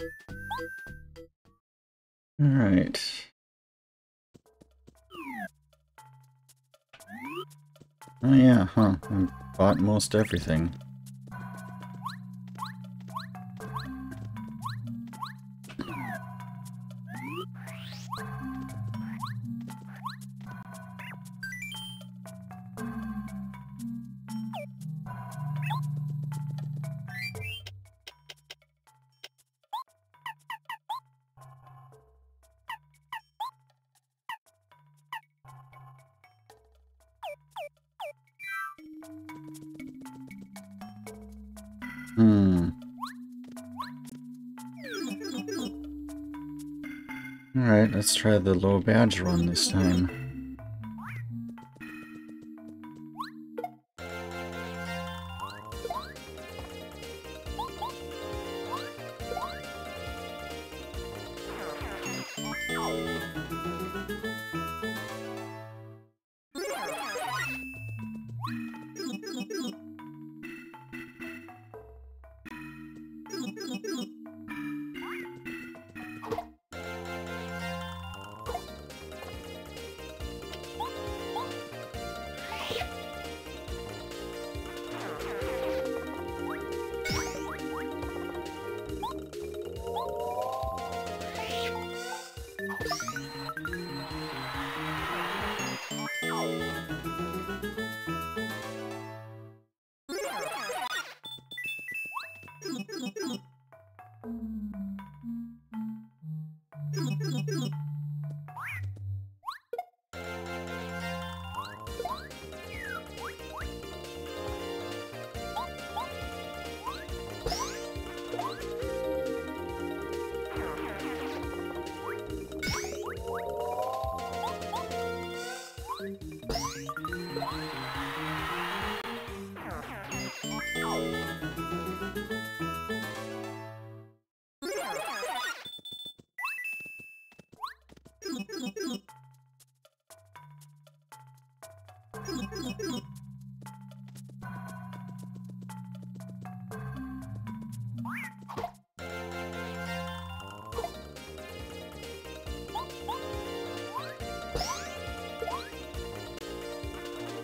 All right. Oh yeah, huh. I bought most everything. Let's try the low badge run this time.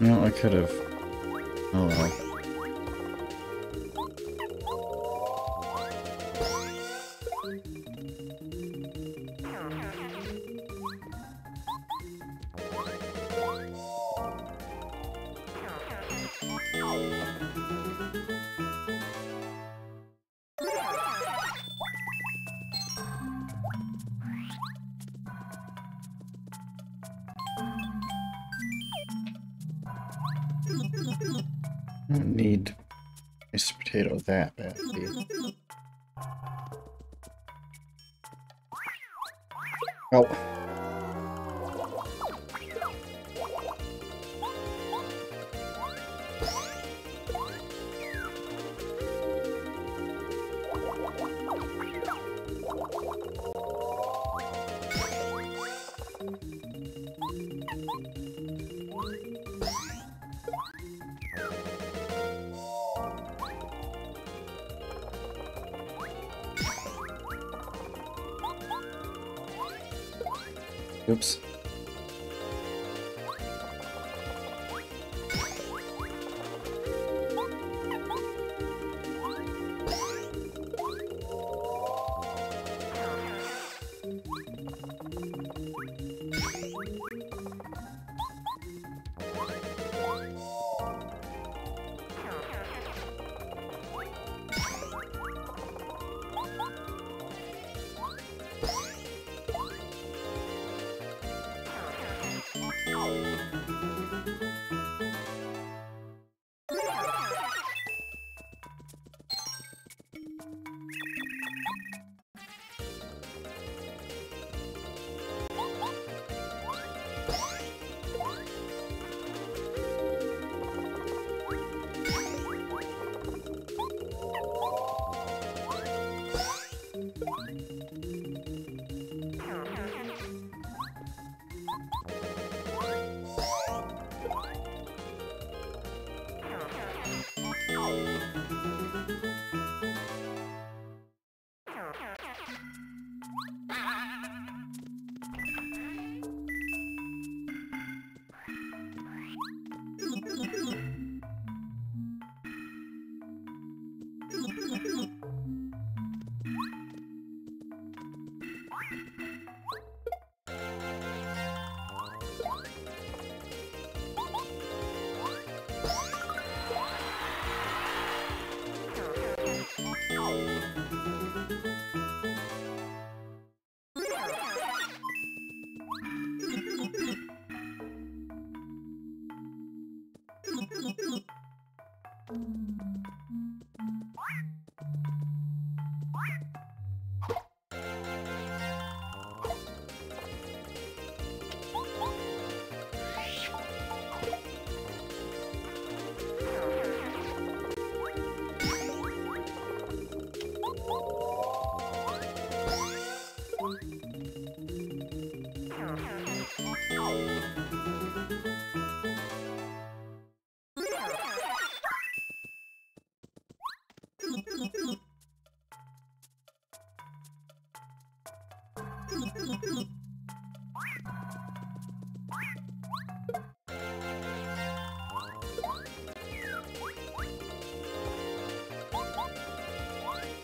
No, I could have. Oh well.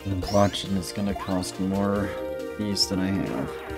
And watching is gonna cost more fees than I have.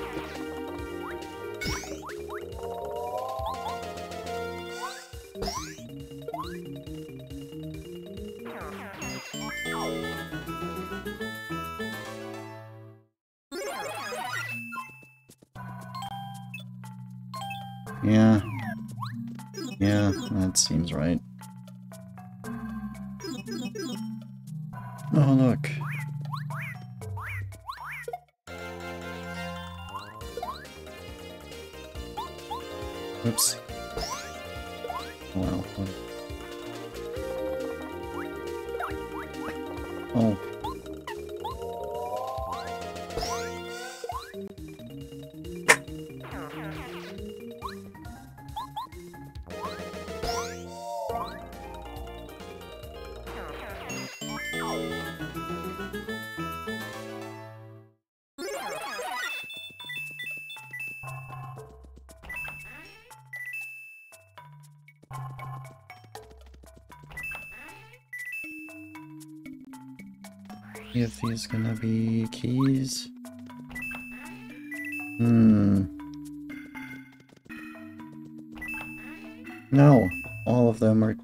If these gonna be keys. Hmm. No, all of them are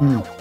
Hmm.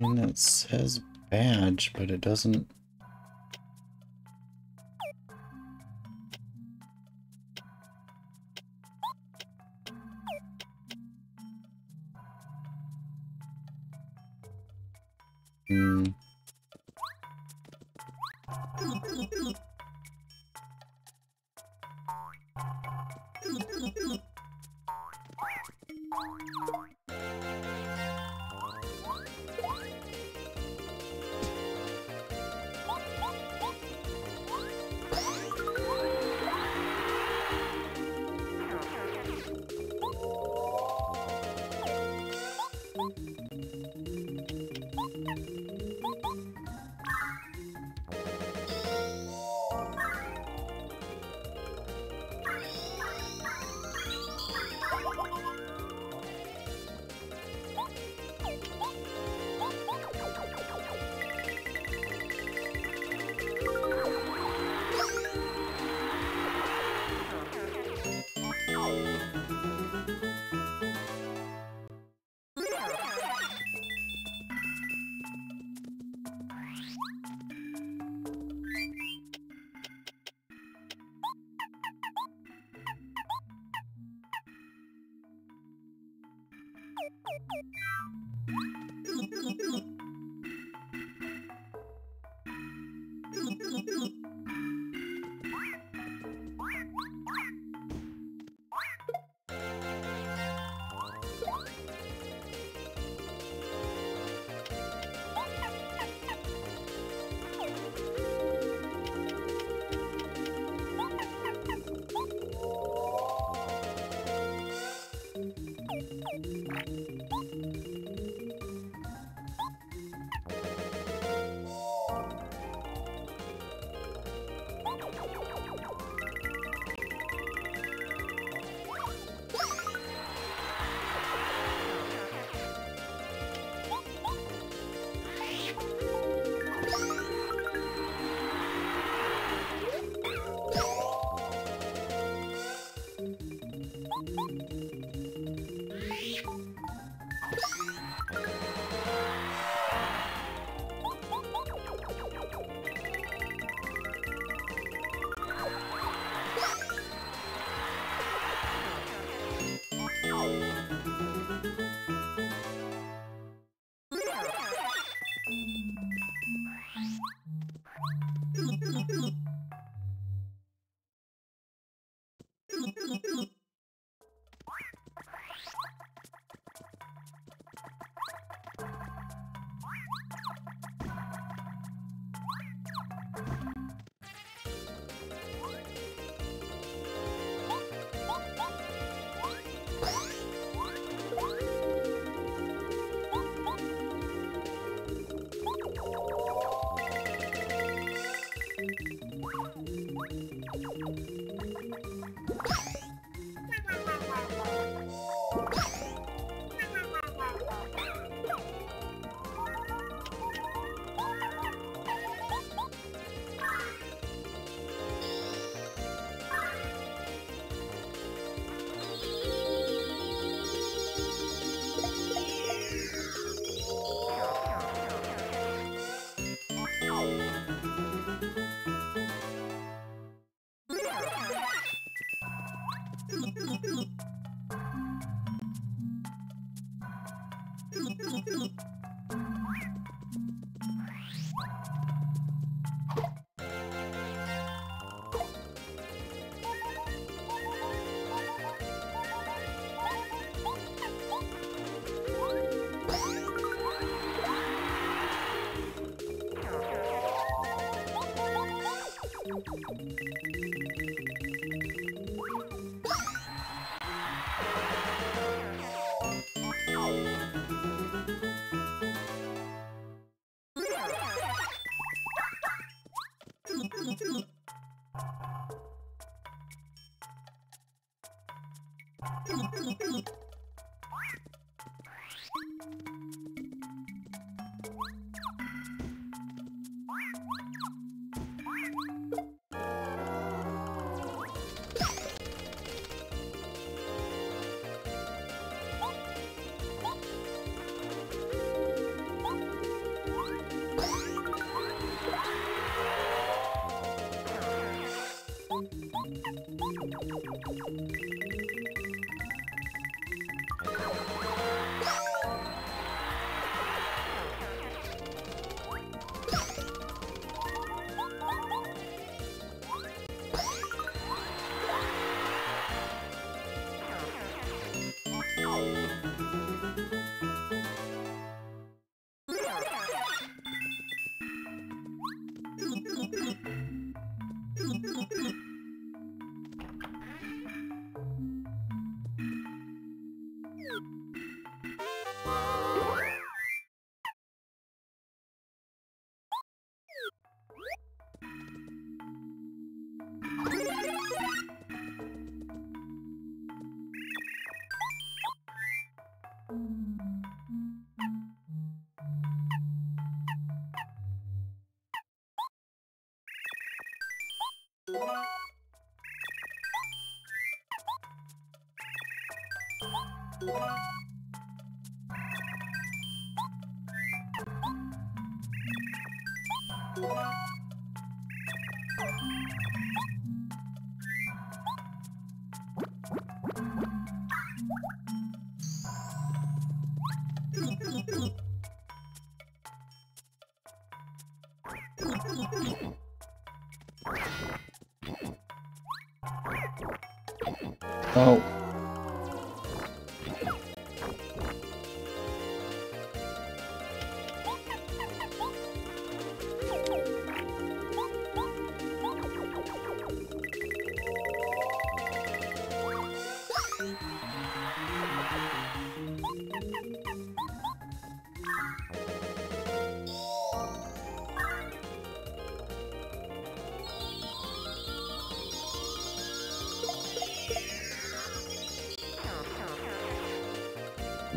And it says badge, but it doesn't What? Oh.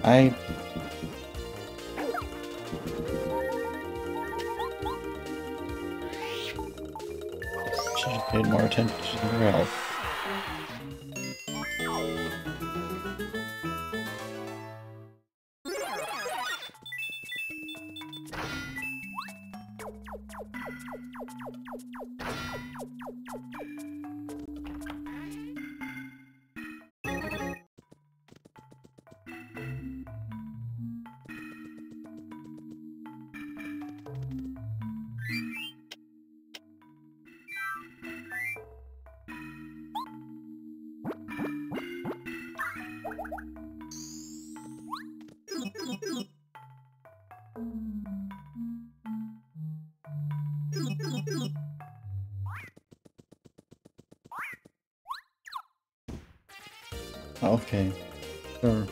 I Okay. Sure.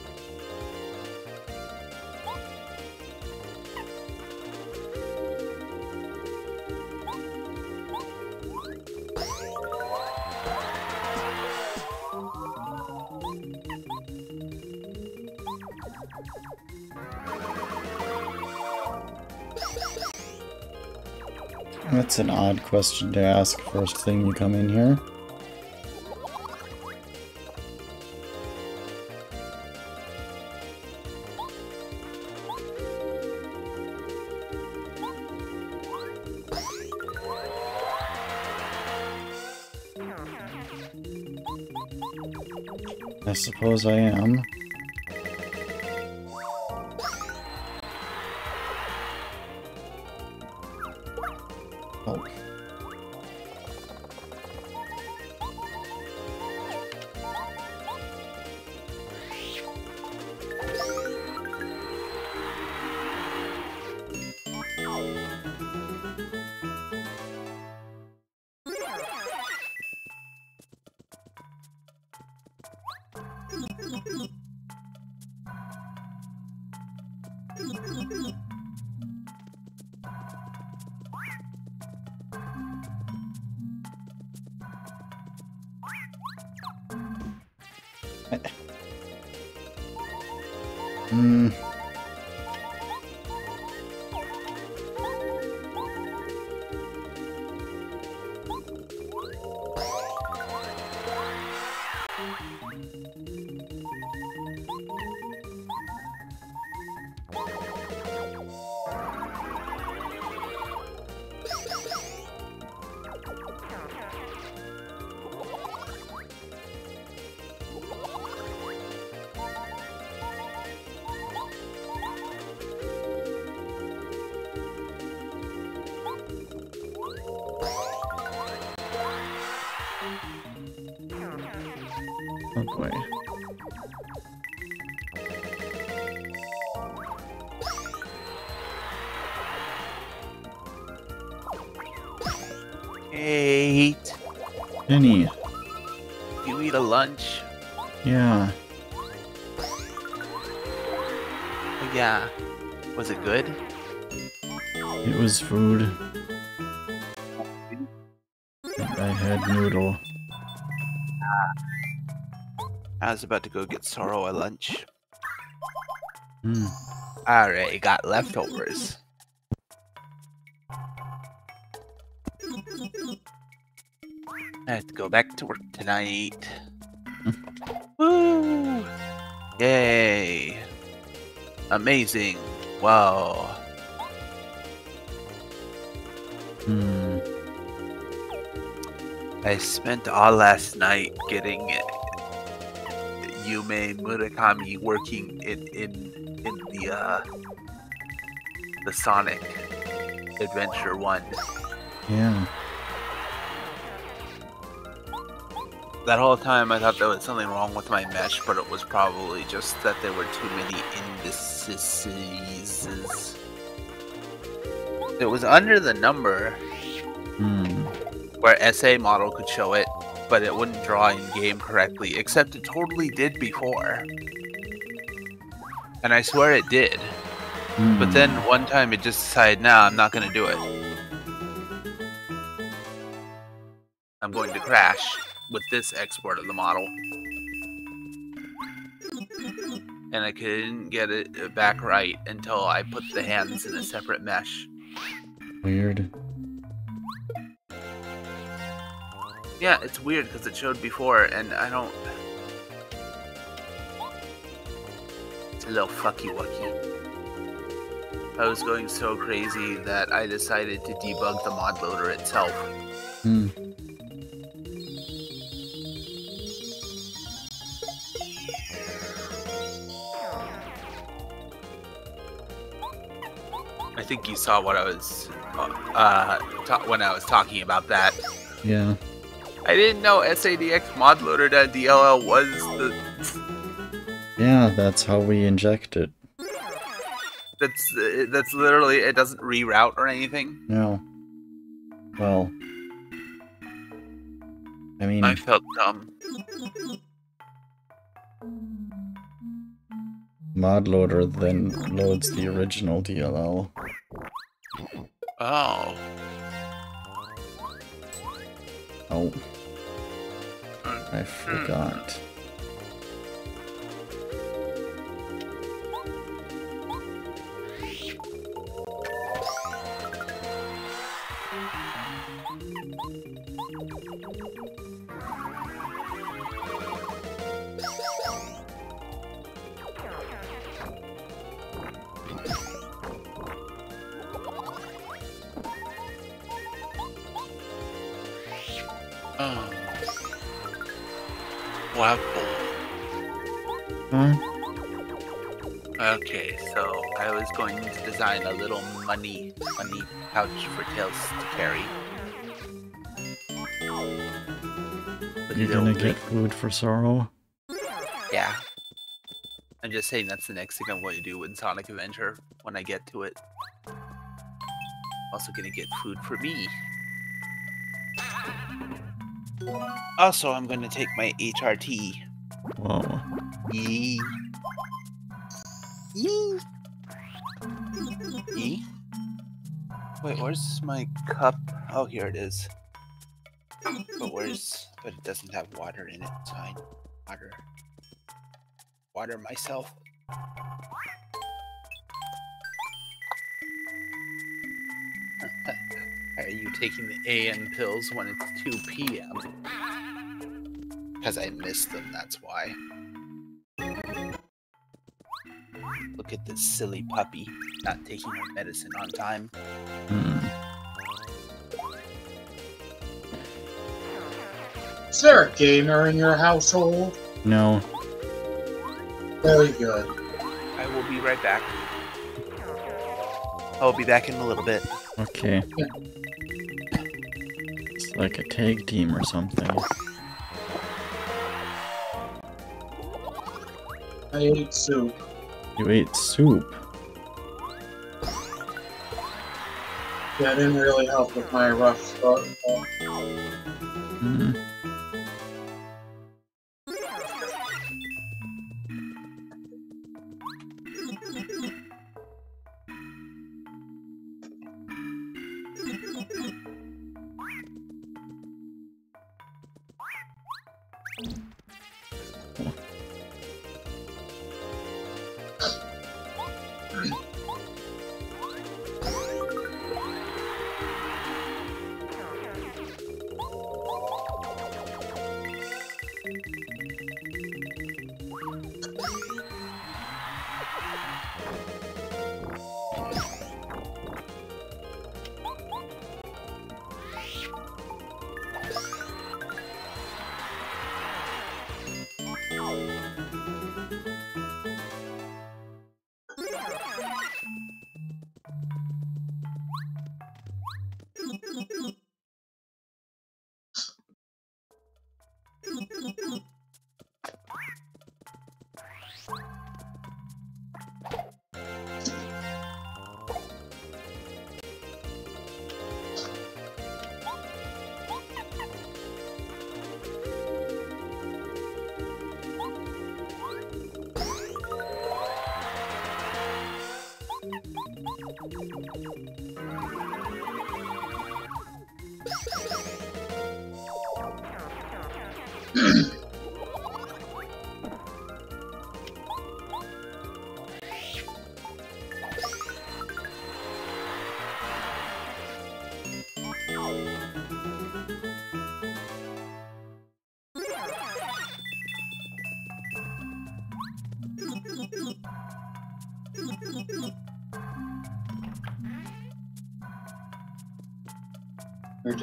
That's an odd question to ask first thing you come in here. I suppose I am. About to go get Sorrow a lunch. Hmm. I already got leftovers. I have to go back to work tonight. Woo! Yay! Amazing! Wow! Hmm. I spent all last night getting Yume Murakami working in in in the uh the Sonic Adventure one. Yeah. That whole time I thought there was something wrong with my mesh, but it was probably just that there were too many indices. It was under the number Hmm. where SA model could show it, but it wouldn't draw in game correctly, except it totally did before. And I swear it did. But Hmm. then one time it just decided, nah, I'm not gonna do it. I'm going to crash with this export of the model. And I couldn't get it back right until I put the hands in a separate mesh. Weird. Yeah, it's weird because it showed before and I don't. It's a little fucky wucky. I was going so crazy that I decided to debug the mod loader itself. Hmm. I think you saw what I was uh, when I was talking about that. Yeah. I didn't know SADX mod loader.dll was the Yeah, that's how we inject it. that's uh, that's literally it doesn't reroute or anything. No. Well. I mean, I felt dumb. mod loader then loads the original DLL. Oh. Oh, I forgot. Oh. Huh? Hmm? Okay, so I was going to design a little money money pouch for Tails to carry. With You're gonna get food for sorrow? Yeah. I'm just saying that's the next thing I'm going to do in Sonic Adventure when I get to it. Also gonna get food for me. Also, I'm gonna take my HRT. Whoa. Yee. Yee. Yee. Wait, where's my cup? Oh, here it is. But where's? But it doesn't have water in it. It's fine. Water. Water myself. Are you taking the AM pills when it's 2 p.m.? Because I missed them, that's why. Look at this silly puppy not taking her medicine on time. Hmm. Is there a gamer in your household? No. Very good. I will be right back. I'll be back in a little bit. Okay. It's like a tag team or something. I ate soup. You ate soup. That didn't really help with my rough start.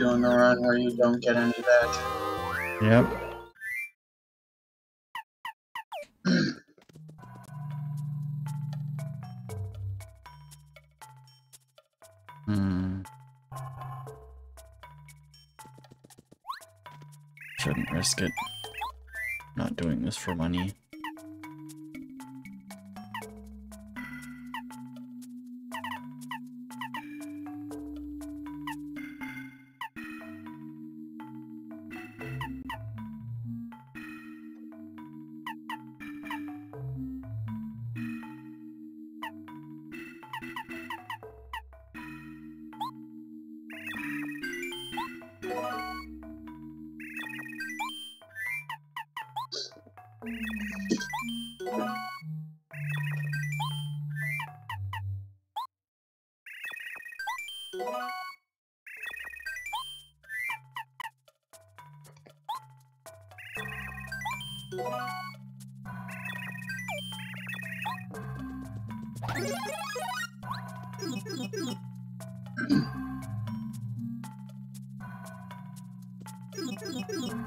Doing a run where you don't get any of that. Yep. hmm. Shouldn't risk it. Not doing this for money.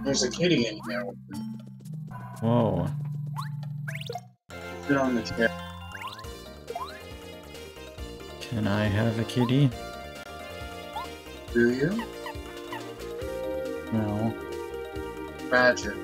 There's a kitty in here. Whoa. Sit on the chair. Can I have a kitty? Do you? No. Magic.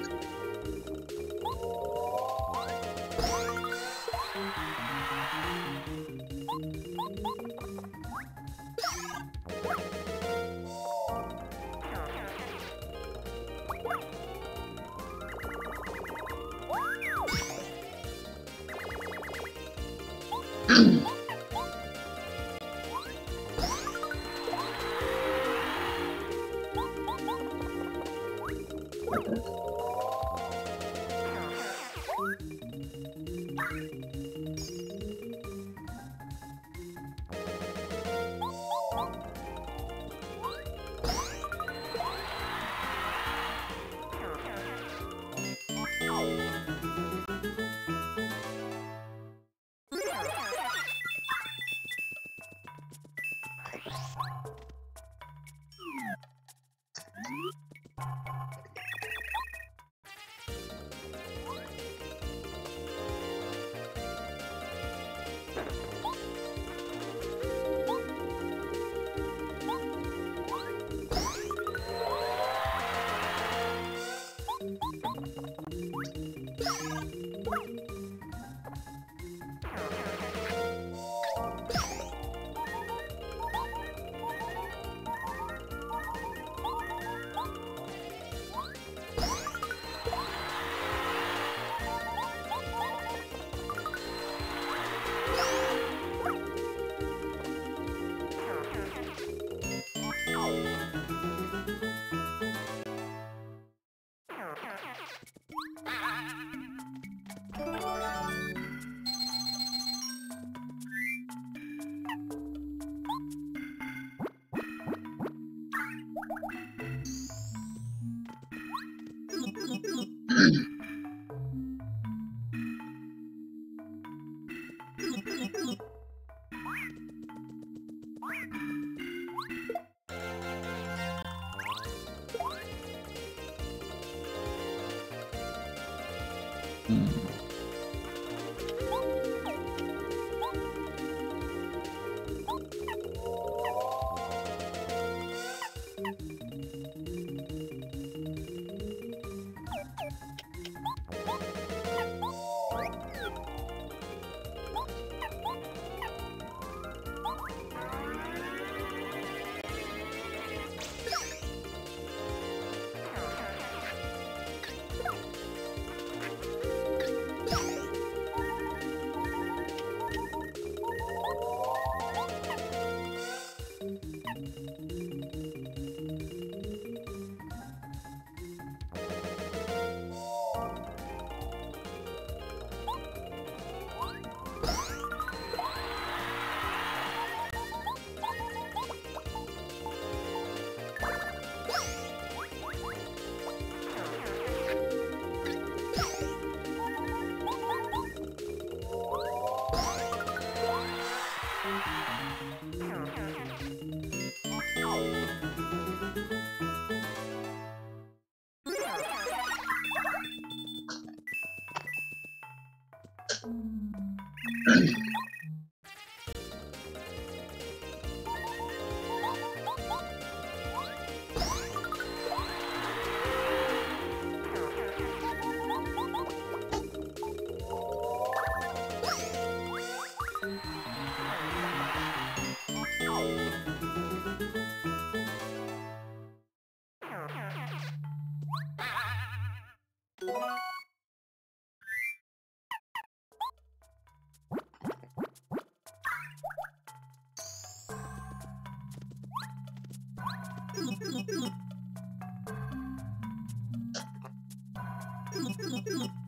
Hmm. Oh.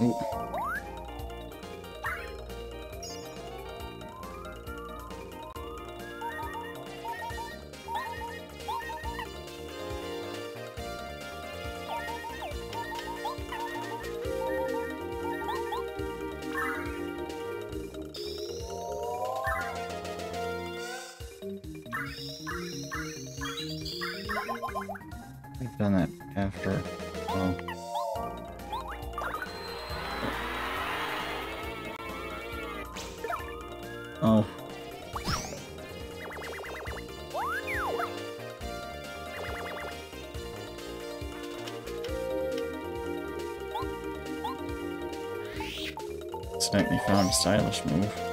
We've done that after. A stylish move.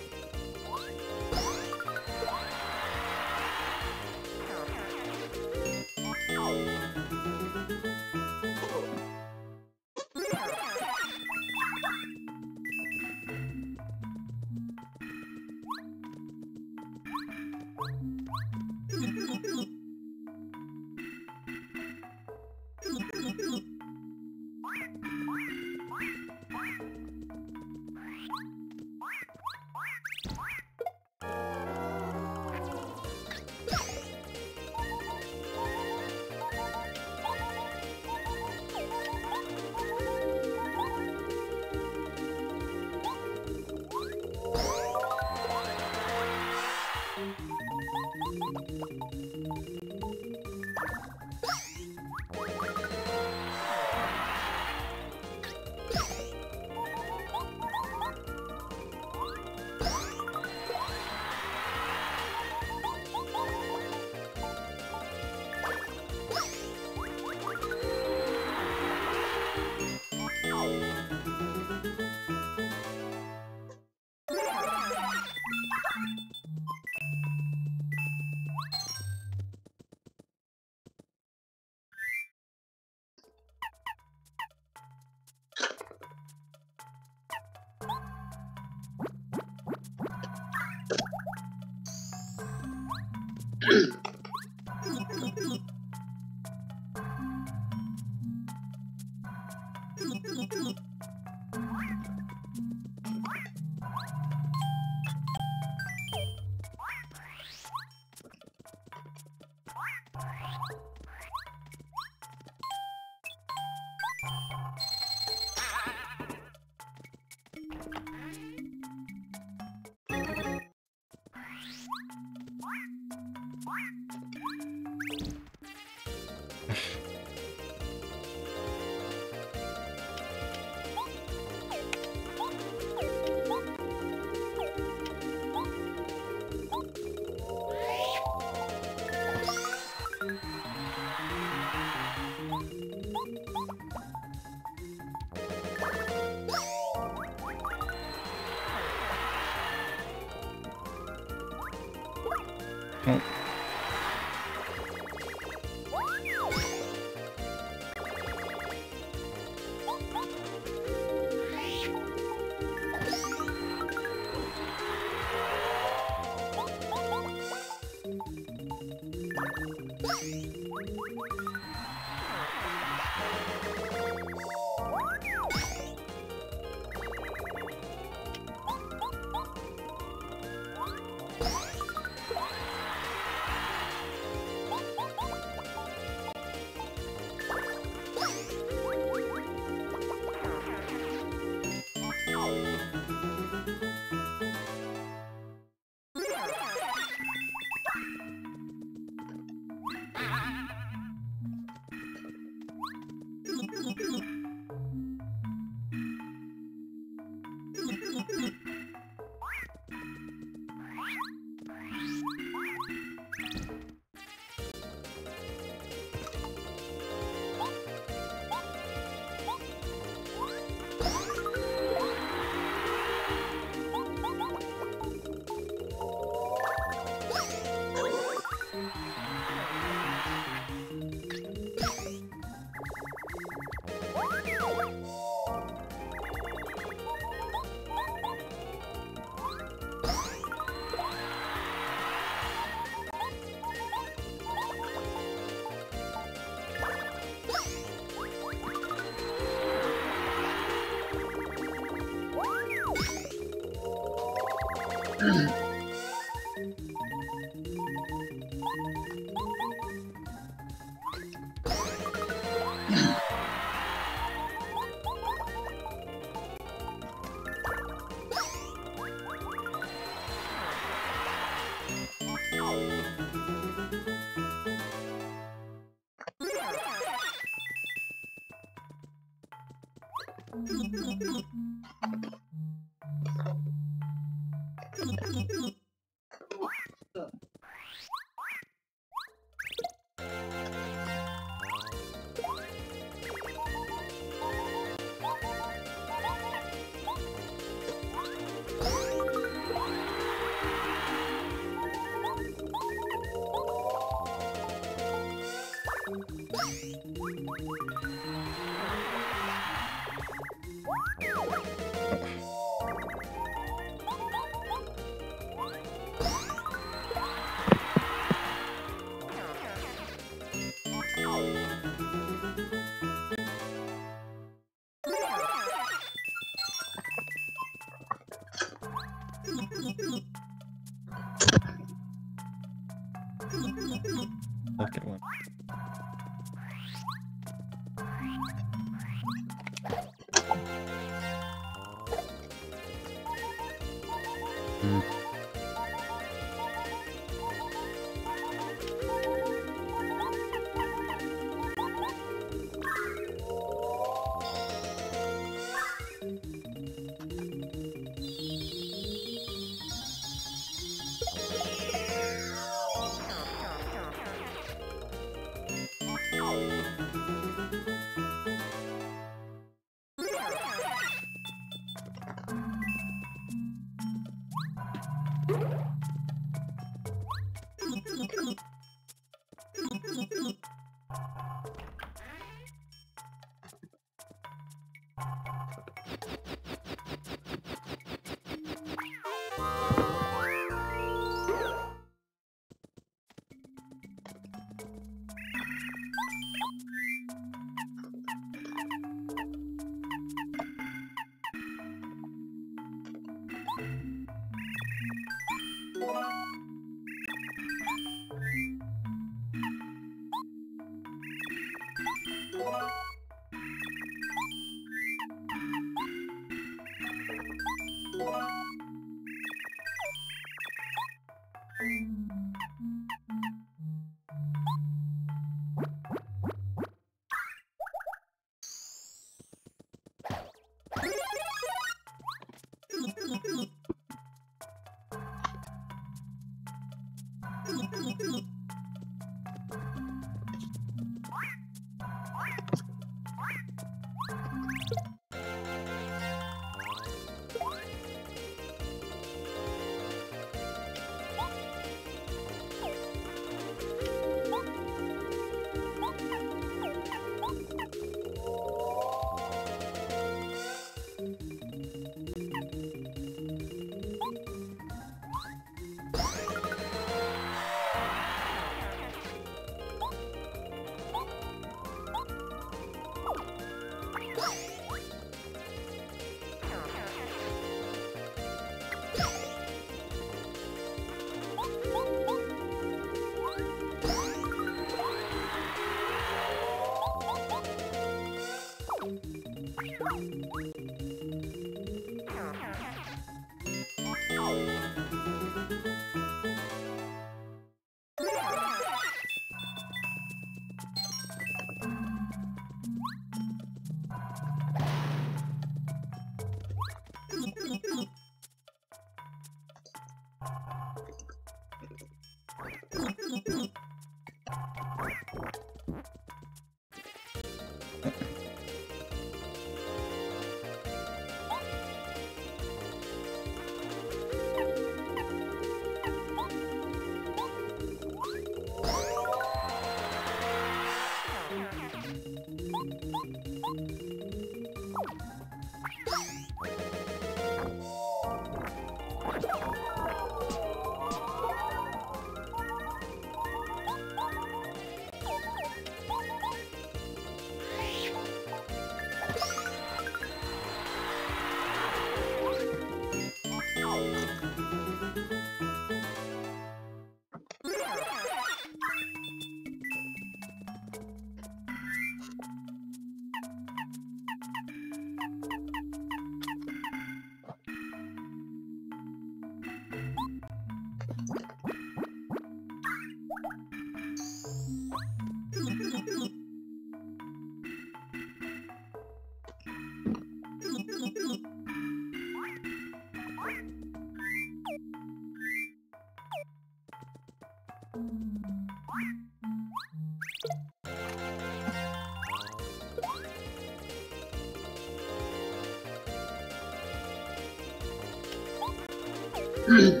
Mm-hmm.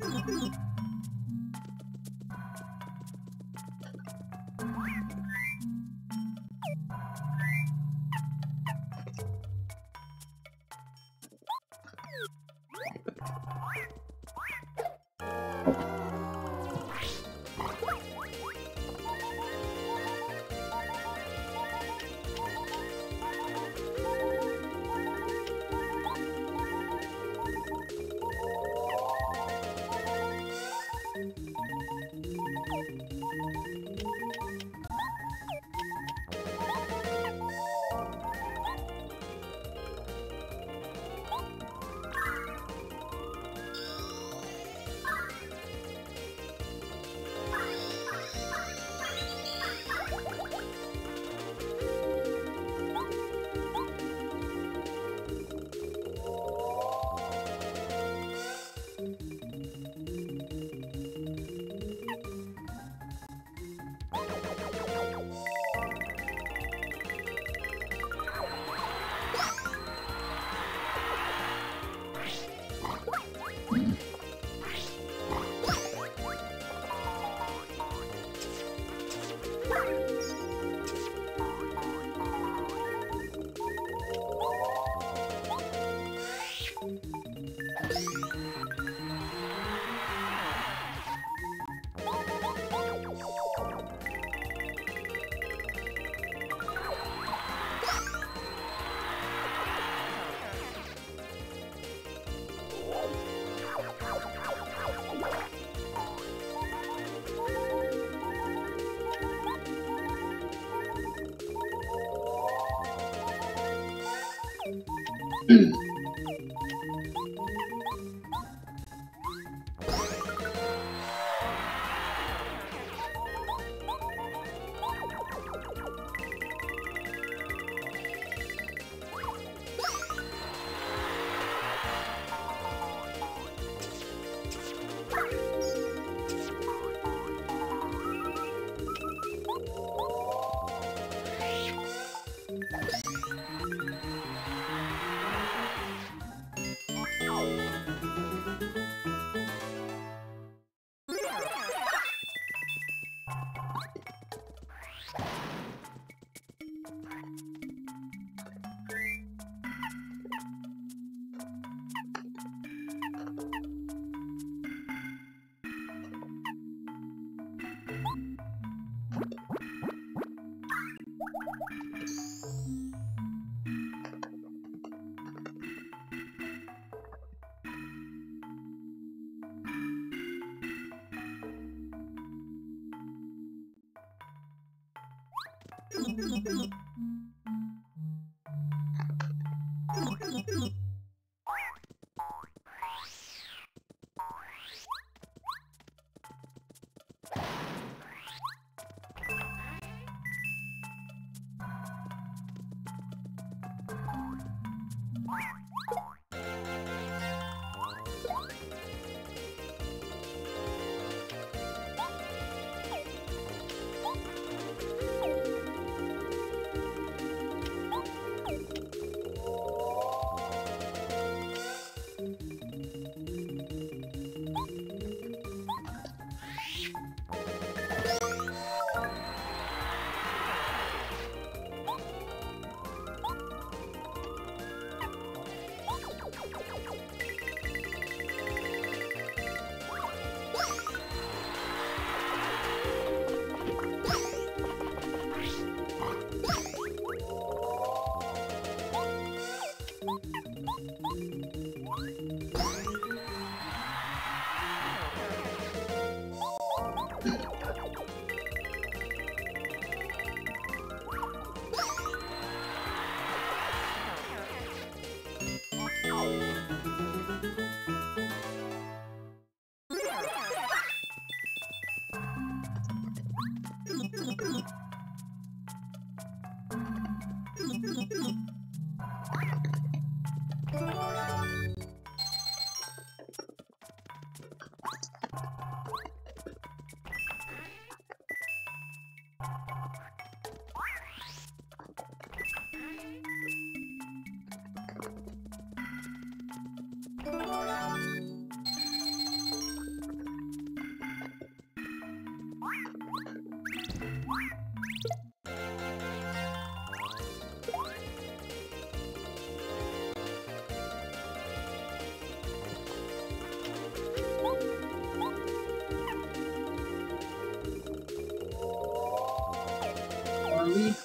beep beep beep. mm.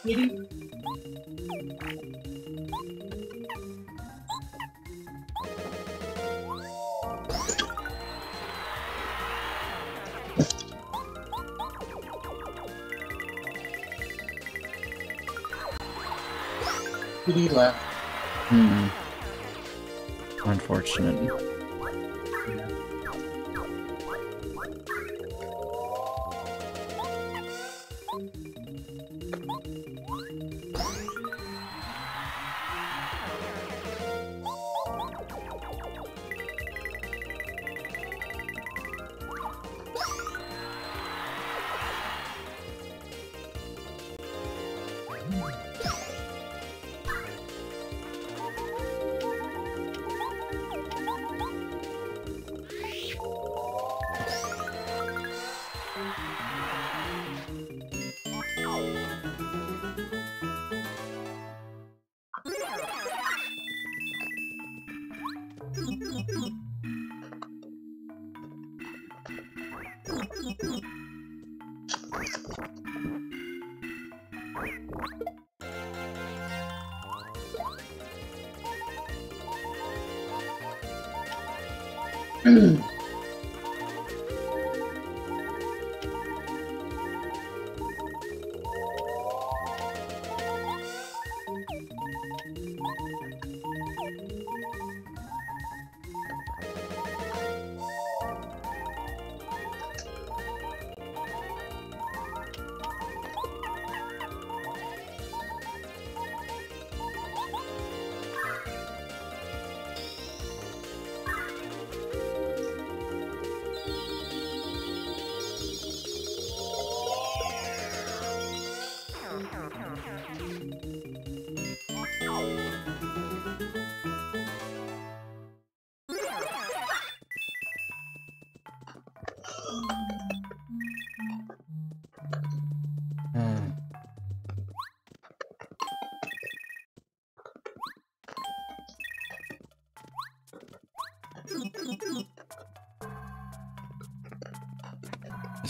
Kitty? Kitty left. Hmm. Unfortunate.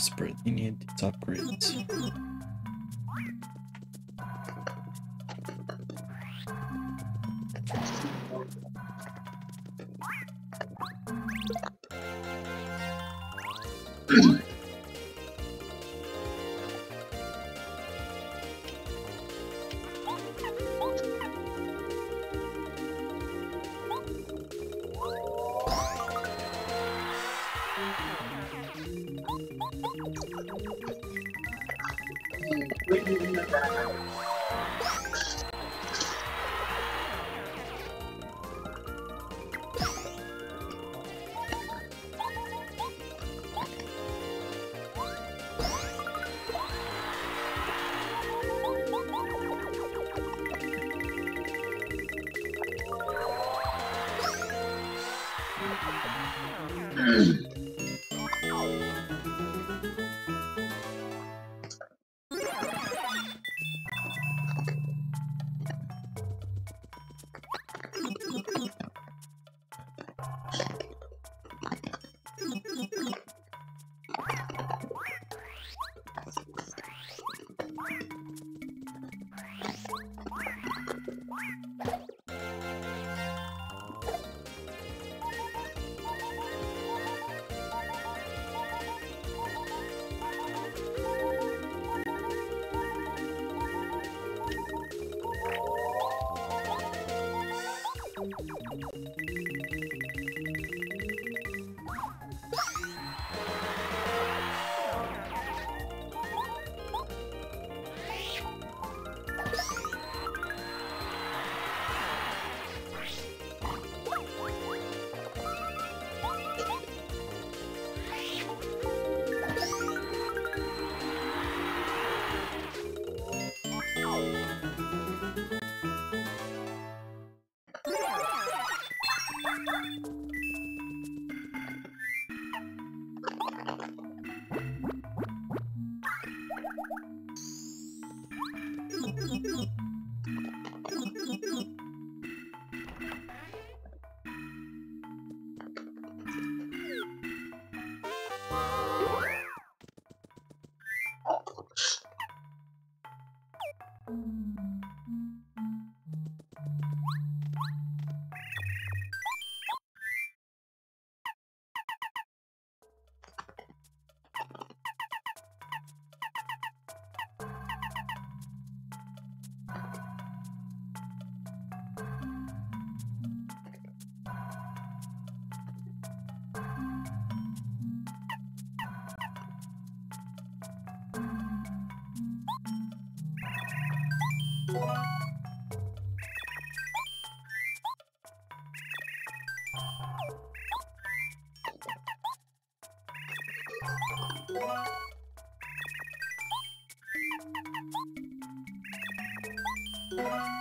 Desperately need these upgrades. Thank you.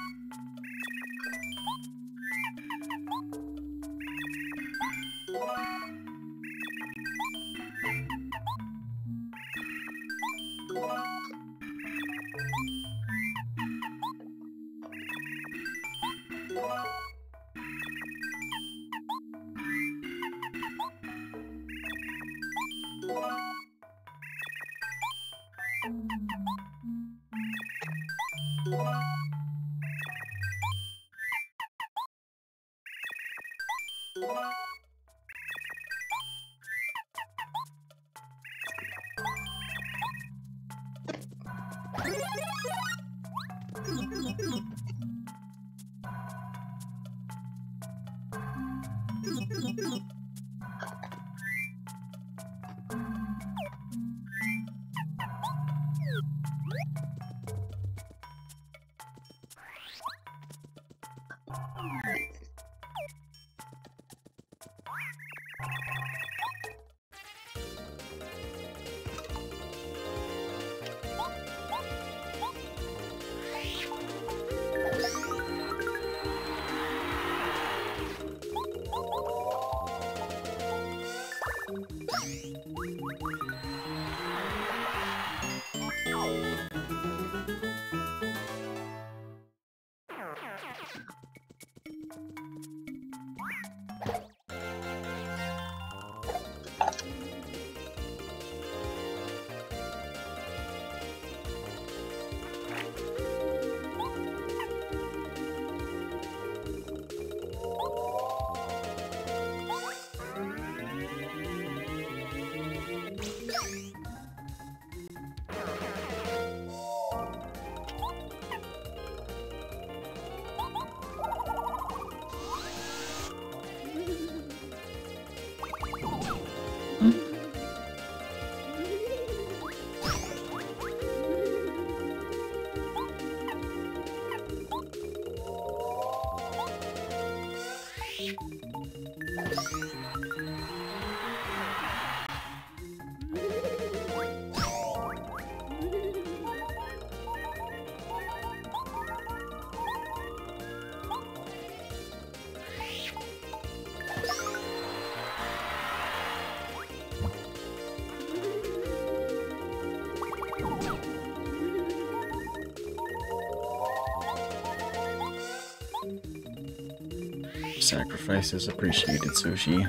Sacrifice is appreciated, Sushie.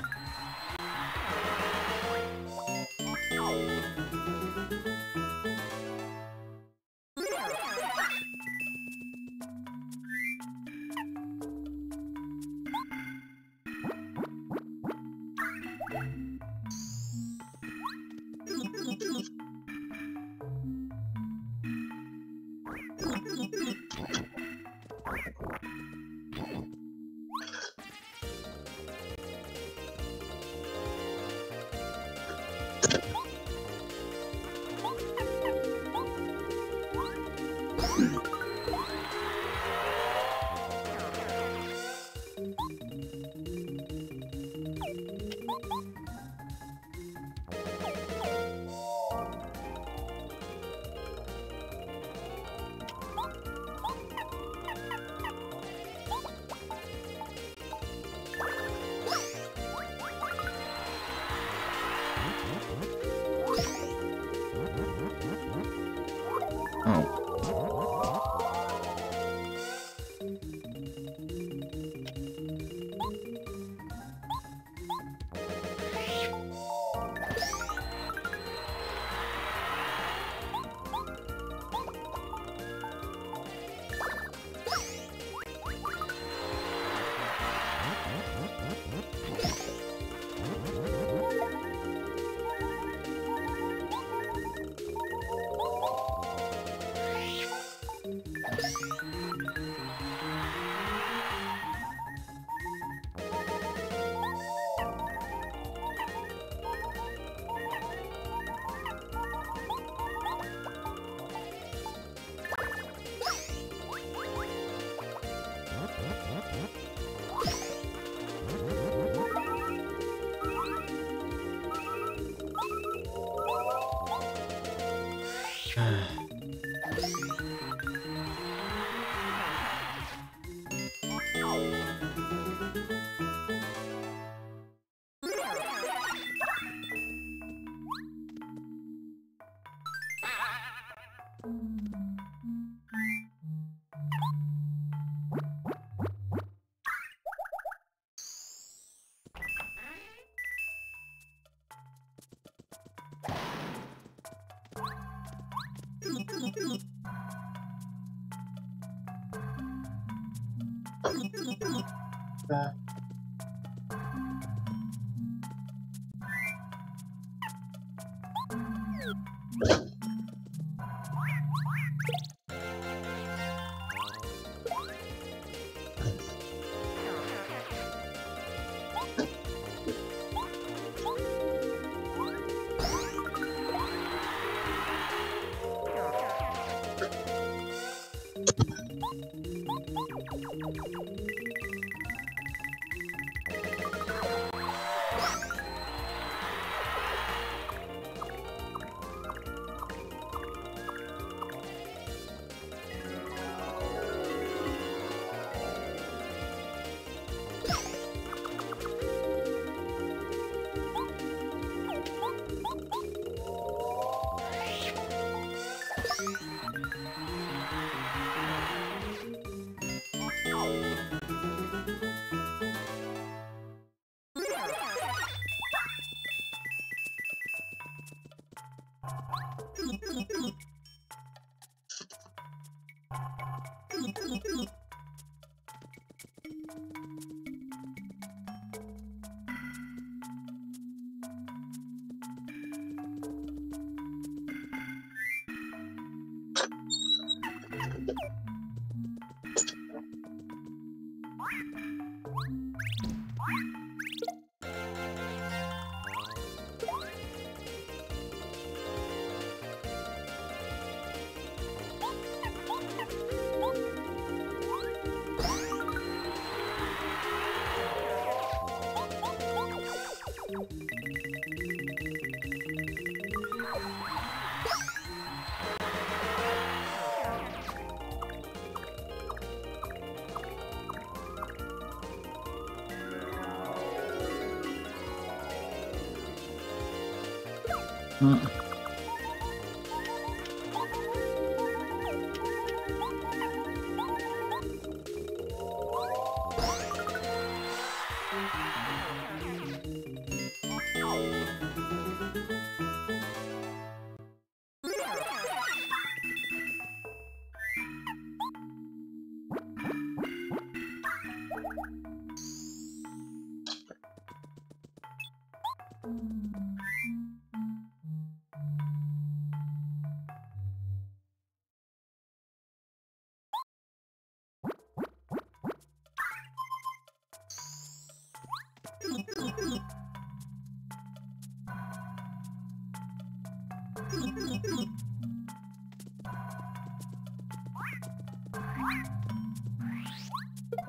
Hmm.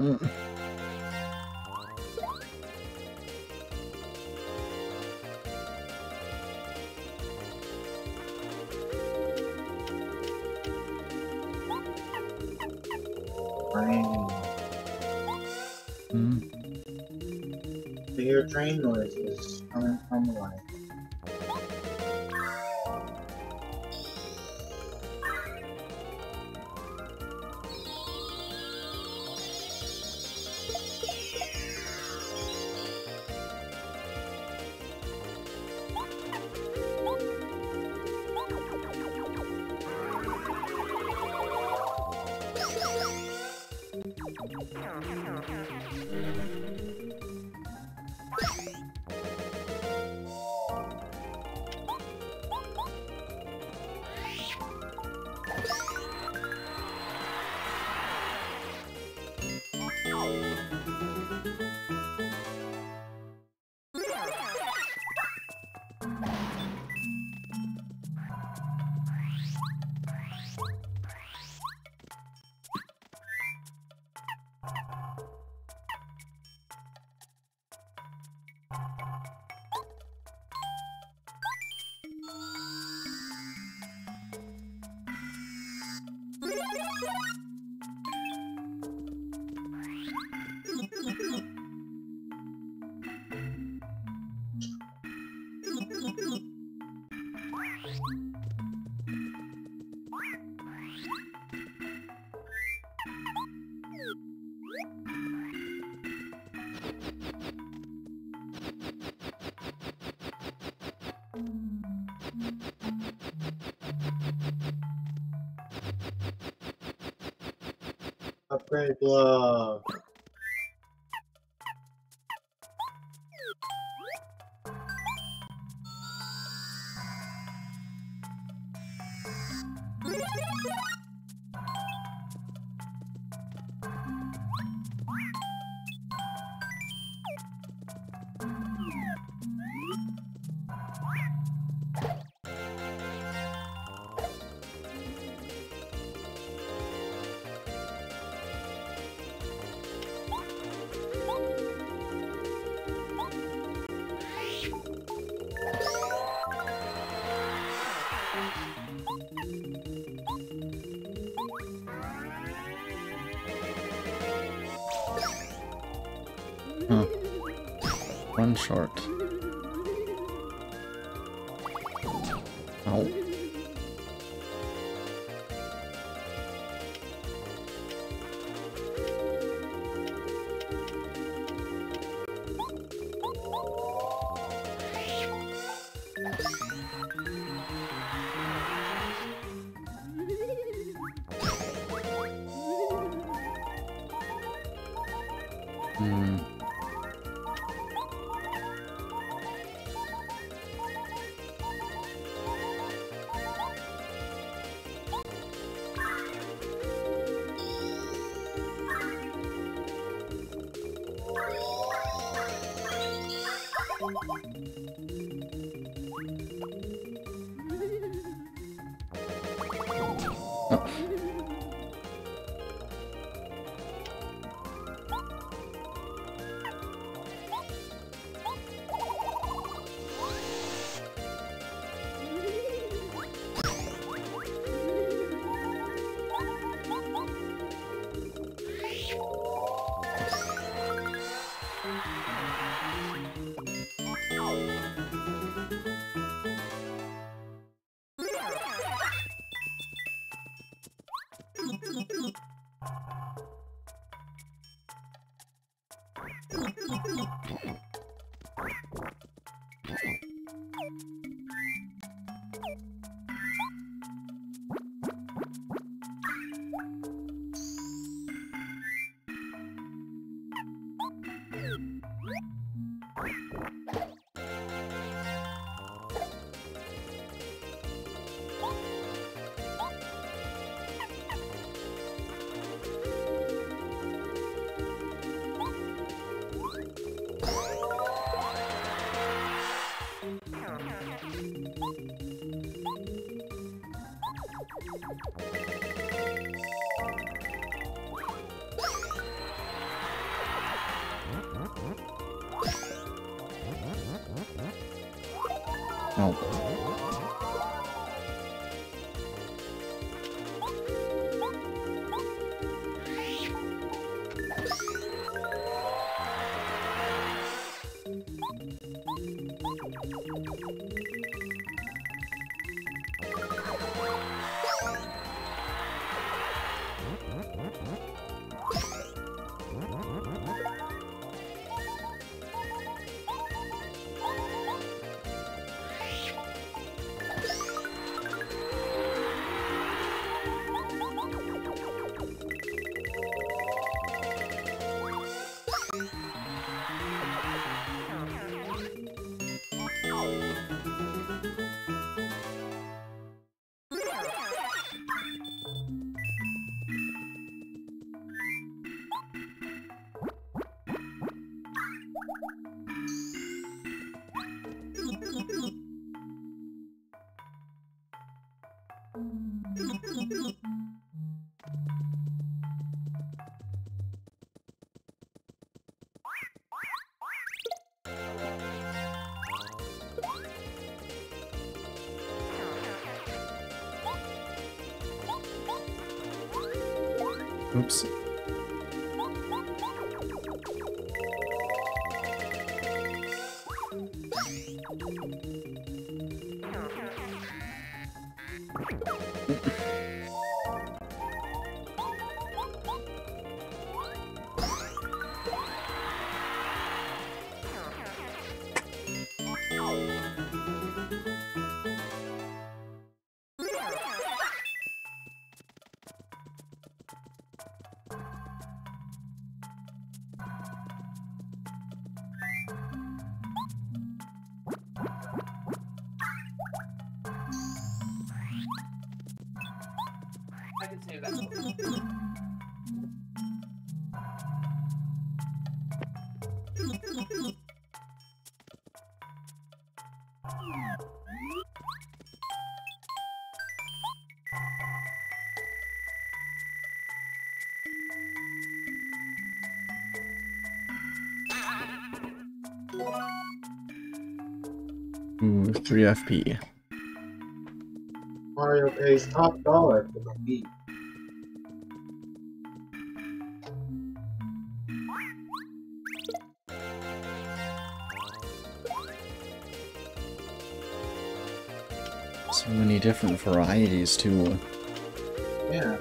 Mm. Mm. Hear train noises Upgrade One short. 是。Ooh, 3 FP. Mario pays top dollar for the beat. So many different varieties too. Yeah.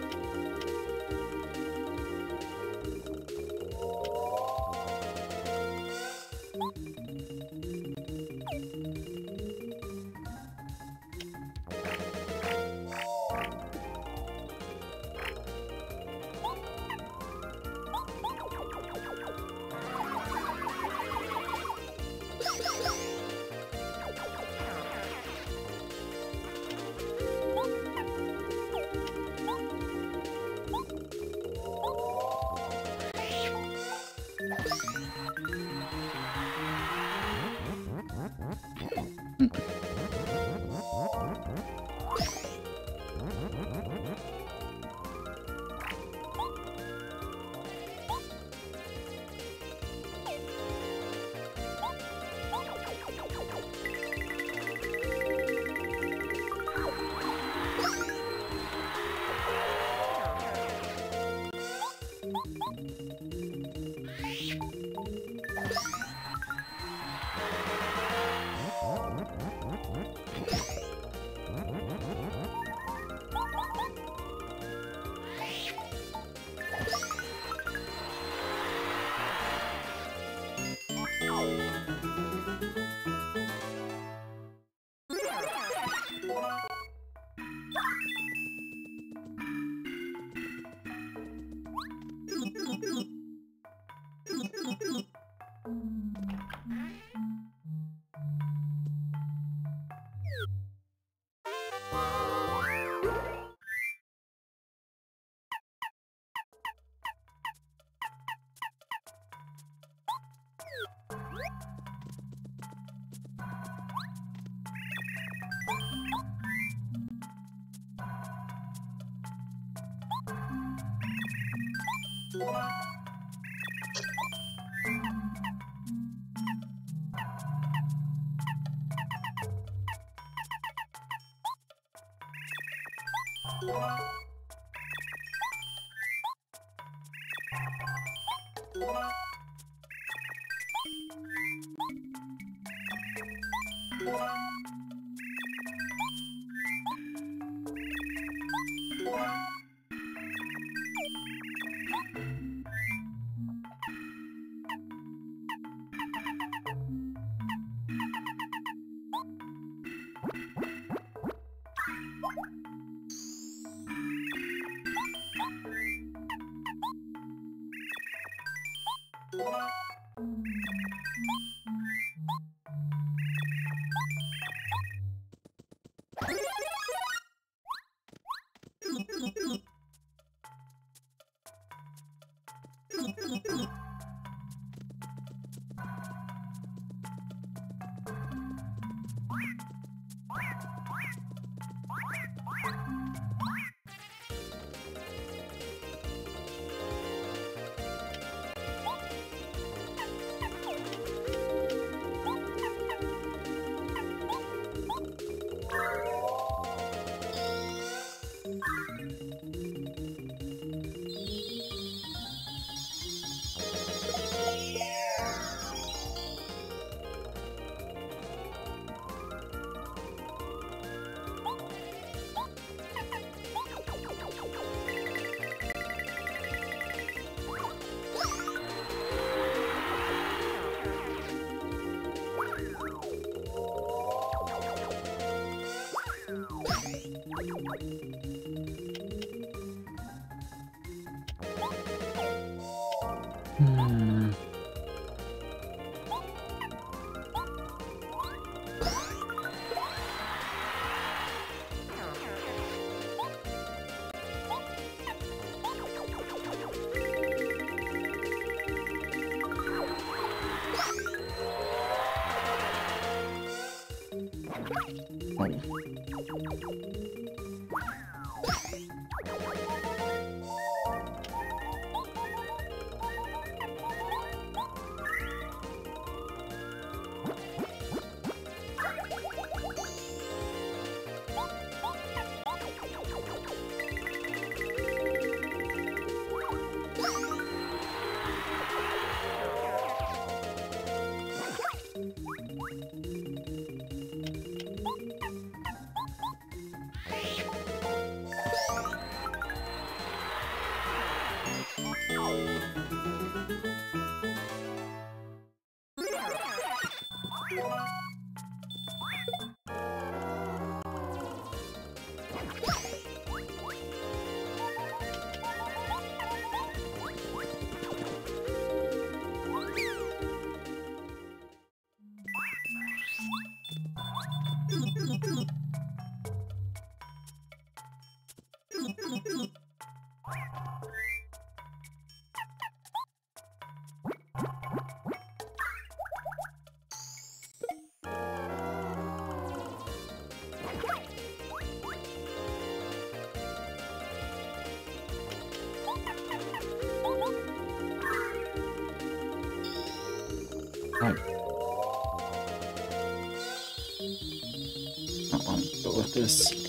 Oh. This.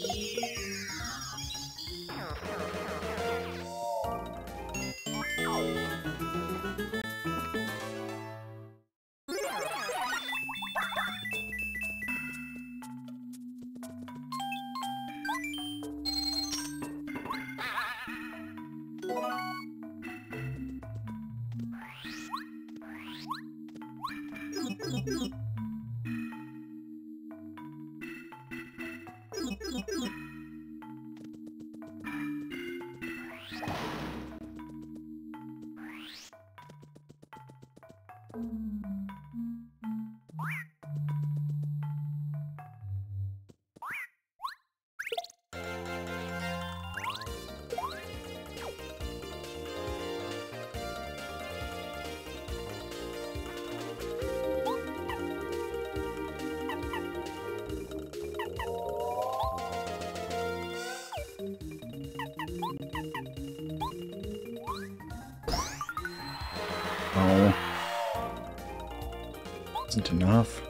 Isn't enough.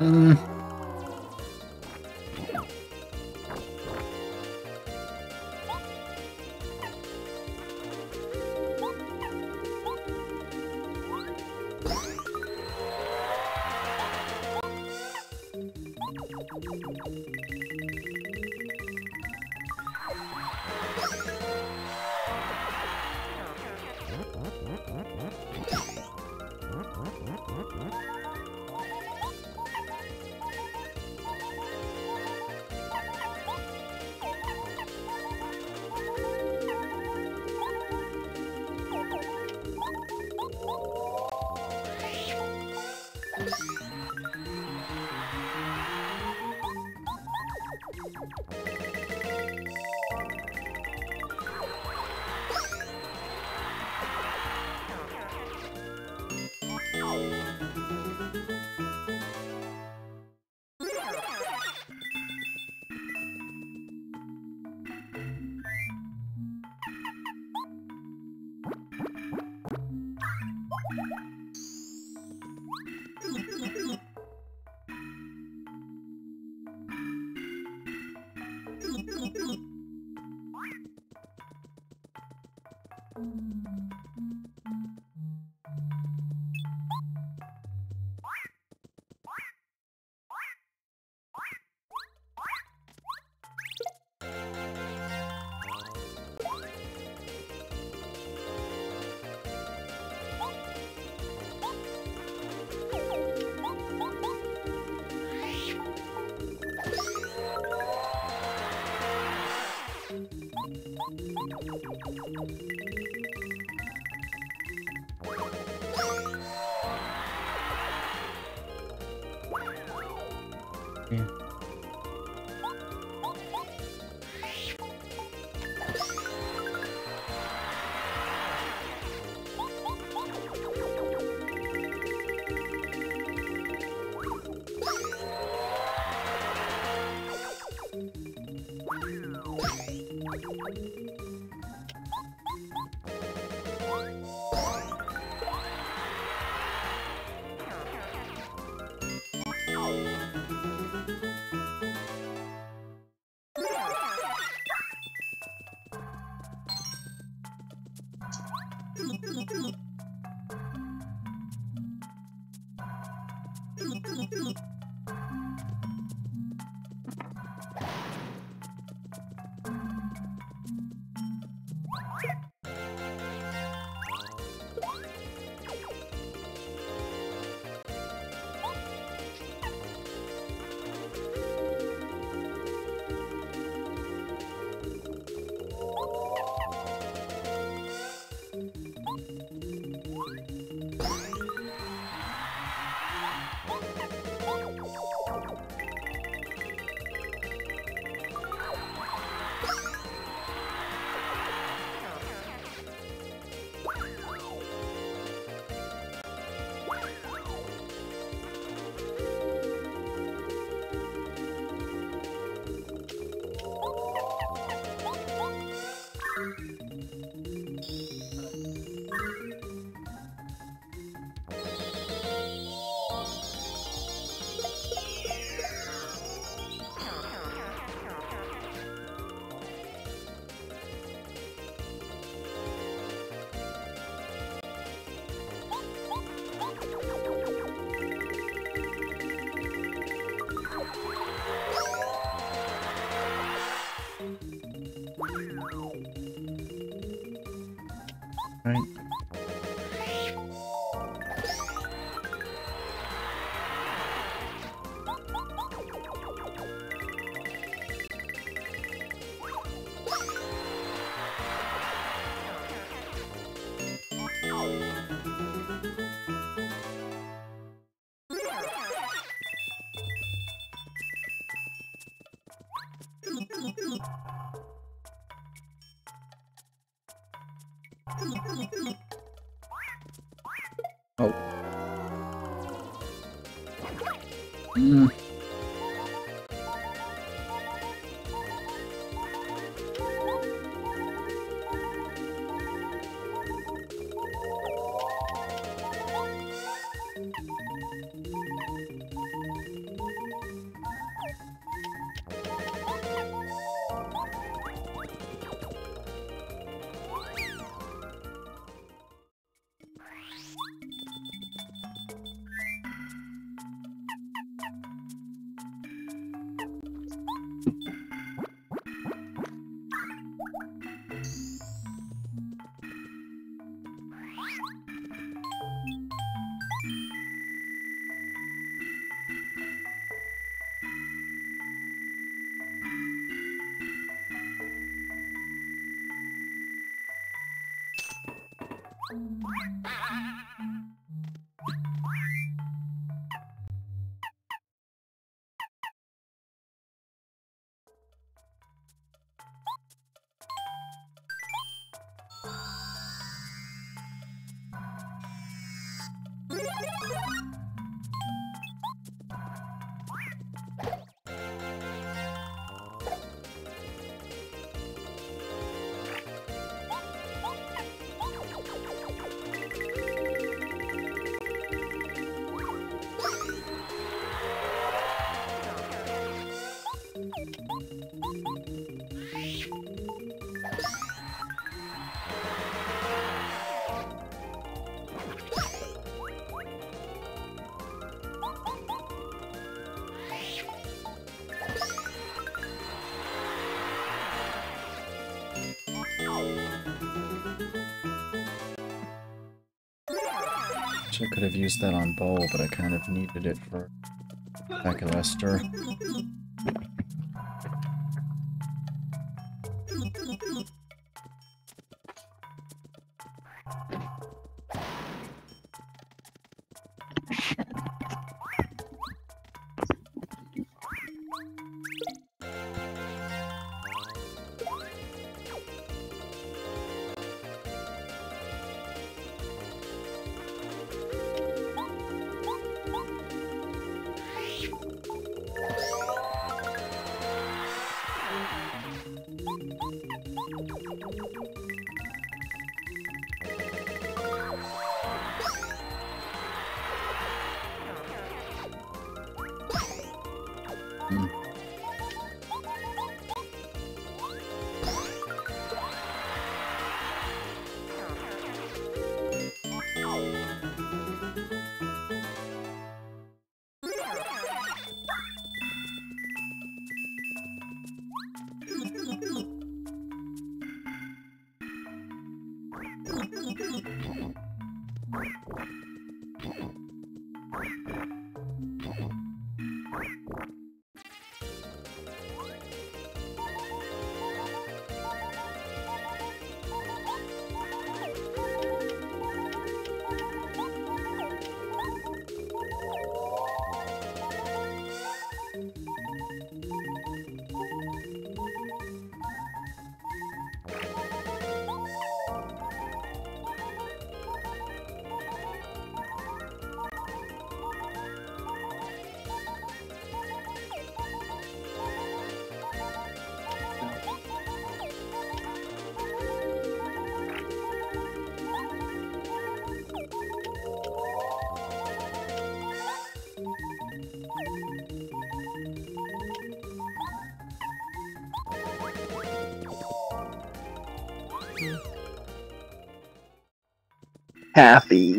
Mm. Right. Mm. Bye. Wish I could have used that on Bowl, but I kind of needed it for Lester. Happy.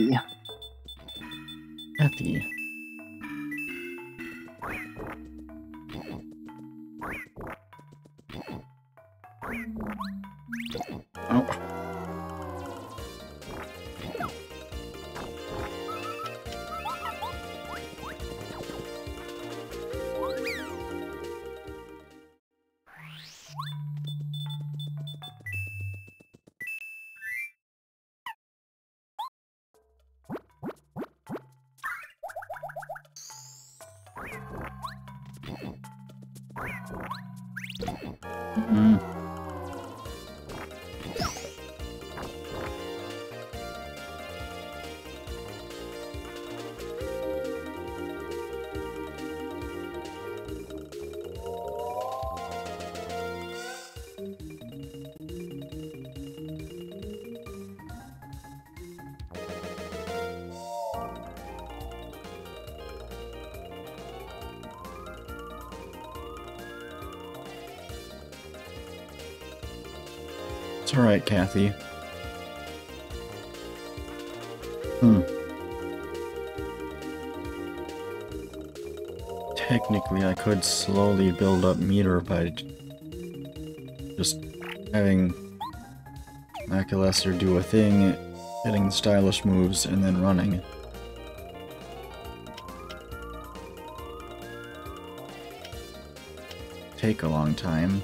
It's alright, Kathy. Hmm. Technically, I could slowly build up meter by just having Macalester do a thing, hitting stylish moves, and then running. Take a long time.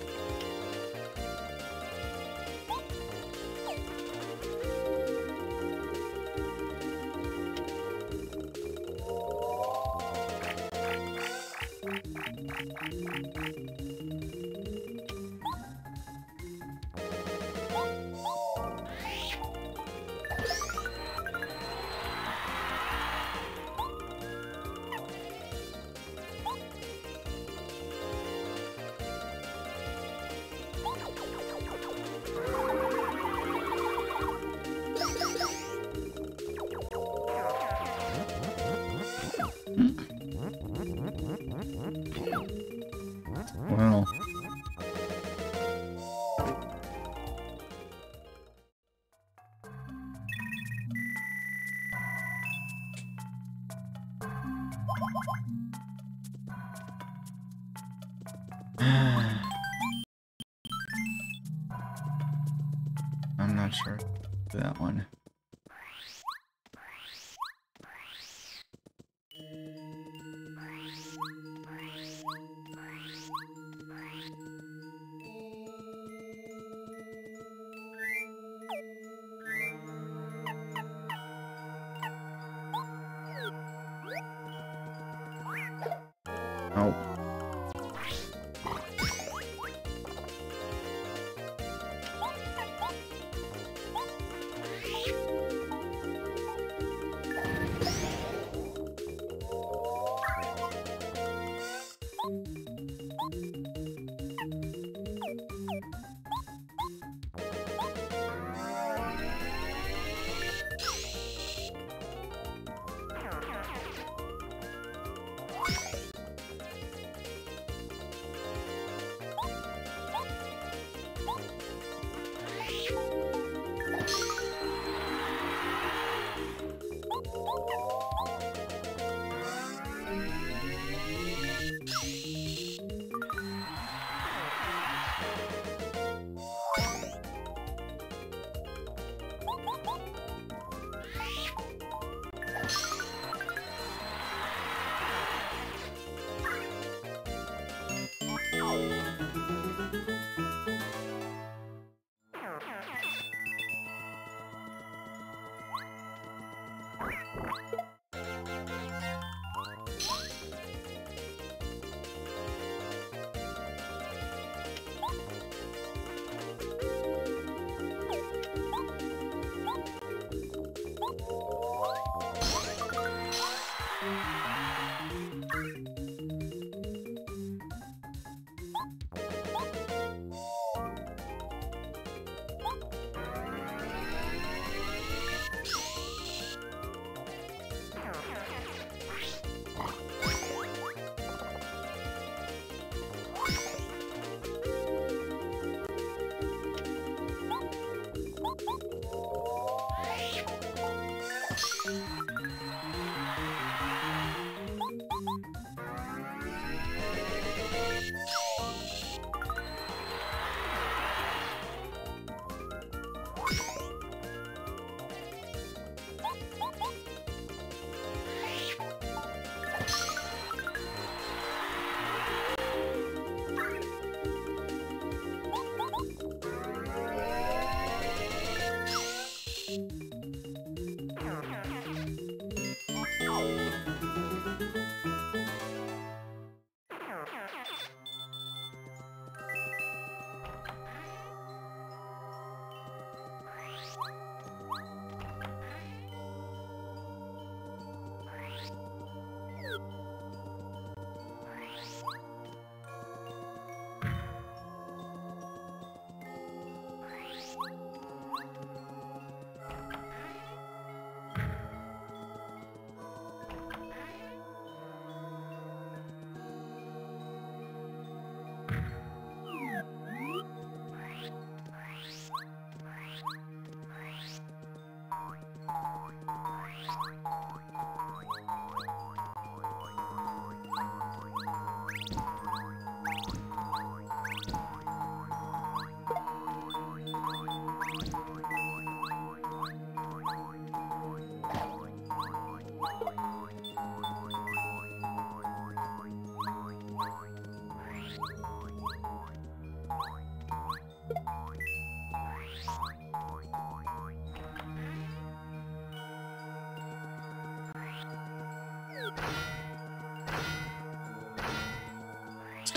I'm not sure that one.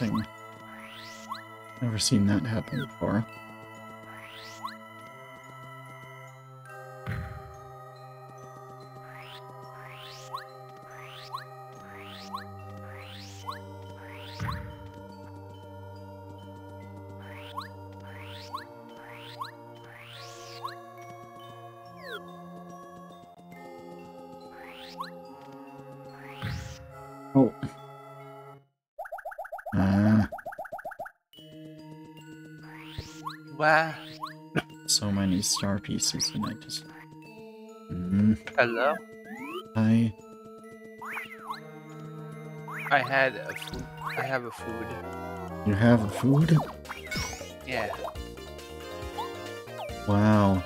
Interesting. Never seen that happen before. So many star pieces and I just... Mm, Hello. I... I had a food. I have a food. You have a food? Yeah. Wow.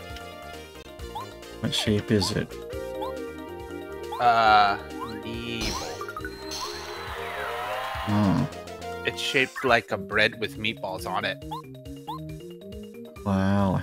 What shape is it? Uh, Neeble. Oh, It's shaped like a bread with meatballs on it. wow.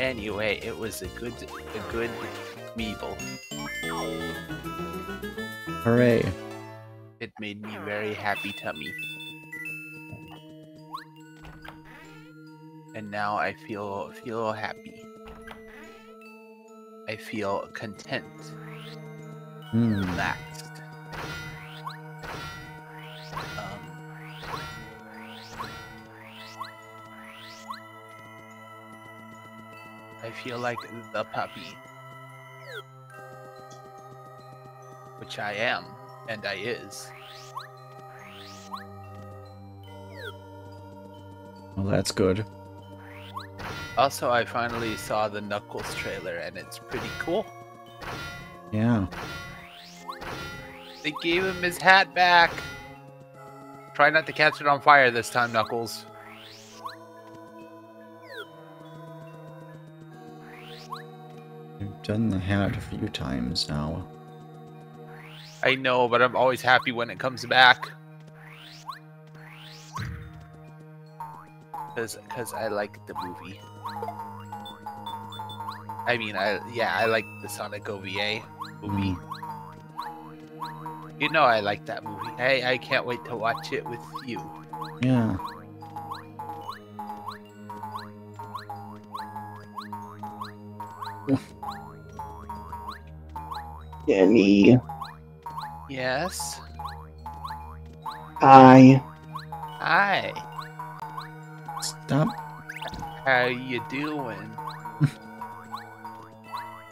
Anyway, it was a good, a good meal. Hooray. It made me very happy tummy. And now I feel feel happy. I feel content, Hmm. relaxed. Feel like the puppy. Which I am, and I is. Well, that's good. Also, I finally saw the Knuckles trailer, and it's pretty cool. Yeah. They gave him his hat back. Try not to catch it on fire this time, Knuckles. Done the hat a few times now. I know, but I'm always happy when it comes back. Cause, cause I like the movie. I mean, I yeah, I like the Sonic OVA movie. Hmm. You know, I like that movie. I I can't wait to watch it with you. Yeah. Jenny. Yes. Hi. Hi. Stop. How you doing?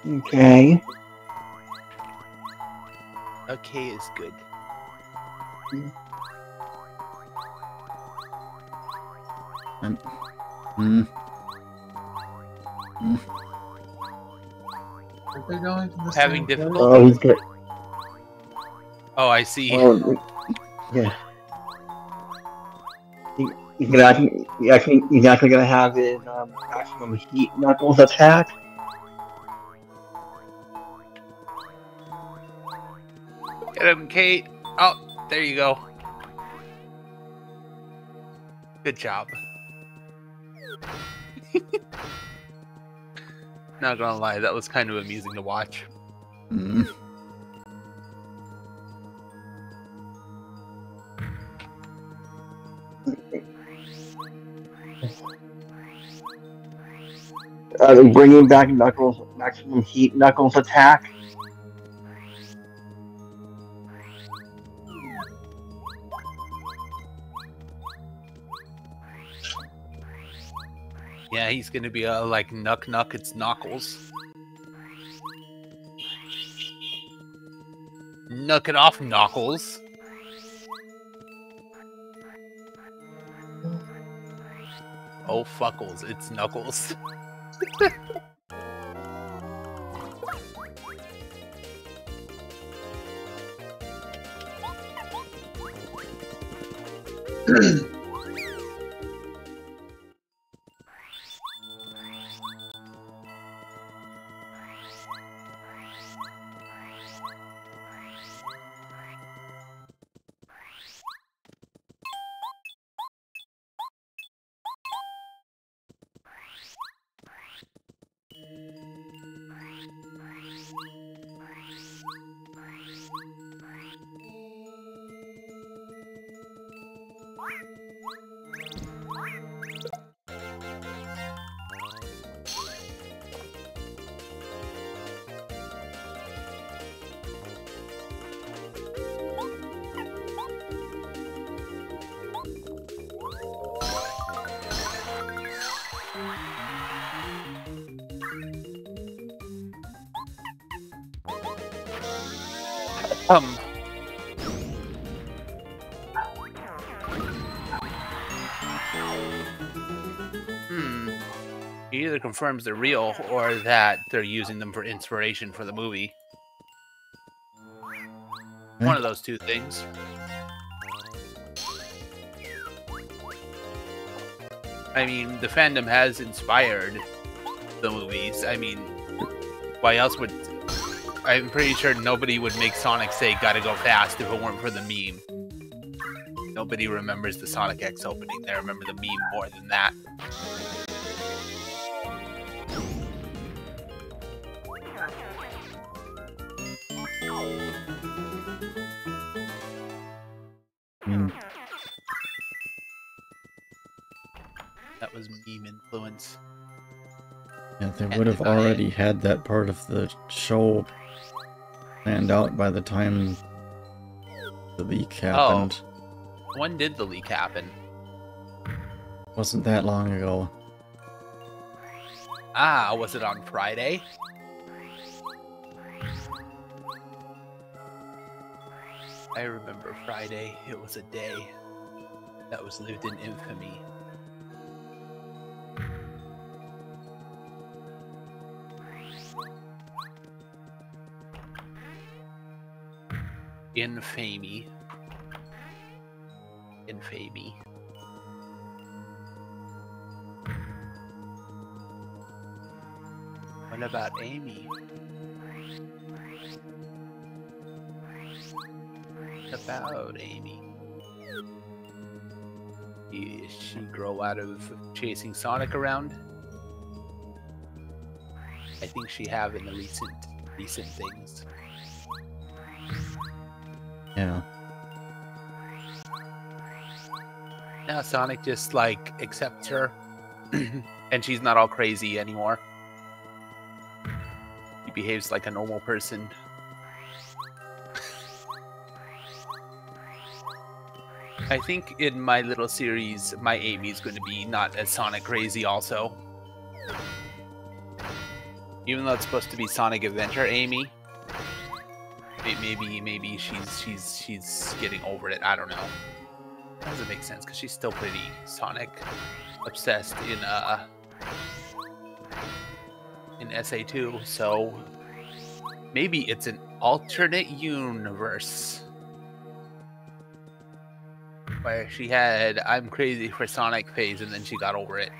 Okay. Okay is good. Hmm. Are they going to the Having difficulty- Oh, he's good. Oh, I see. Oh, yeah. He- He's gonna actually, he's actually, he's actually gonna have his um, maximum heat knuckles attack. Get him, Kate. Oh, there you go. Good job. Not gonna lie, that was kind of amusing to watch. Hmm. Uh, bringing back knuckles, maximum heat knuckles attack. Yeah, he's gonna be uh, like Knuck Knuck, it's Knuckles. Knuck it off, Knuckles. Oh, fuckles, it's Knuckles. Bye. Either confirms they're real or that they're using them for inspiration for the movie. Hmm. One of those two things. I mean, the fandom has inspired the movies. I mean, why else would I'm pretty sure nobody would make Sonic say "Gotta go fast" if it weren't for the meme. Nobody remembers the Sonic X opening. They remember the meme more than that. Have already had that part of the show planned out by the time the leak happened. Oh. When did the leak happen? Wasn't that long ago. Ah, was it on Friday? I remember Friday. It was a day that was lived in infamy. Infamy. Infamy. What about Amy? What about Amy? Did she grow out of chasing Sonic around? I think she have in the recent recent things. Yeah. Now Sonic just like accepts her and she's not all crazy anymore. He behaves like a normal person. I think in my little series, my Amy's going to be not as Sonic crazy also. Even though it's supposed to be Sonic Adventure Amy, maybe maybe she's she's she's getting over it. I don't know. That Doesn't make sense because she's still pretty Sonic obsessed in uh in SA2. So maybe it's an alternate universe where she had I'm crazy for Sonic phase and then she got over it.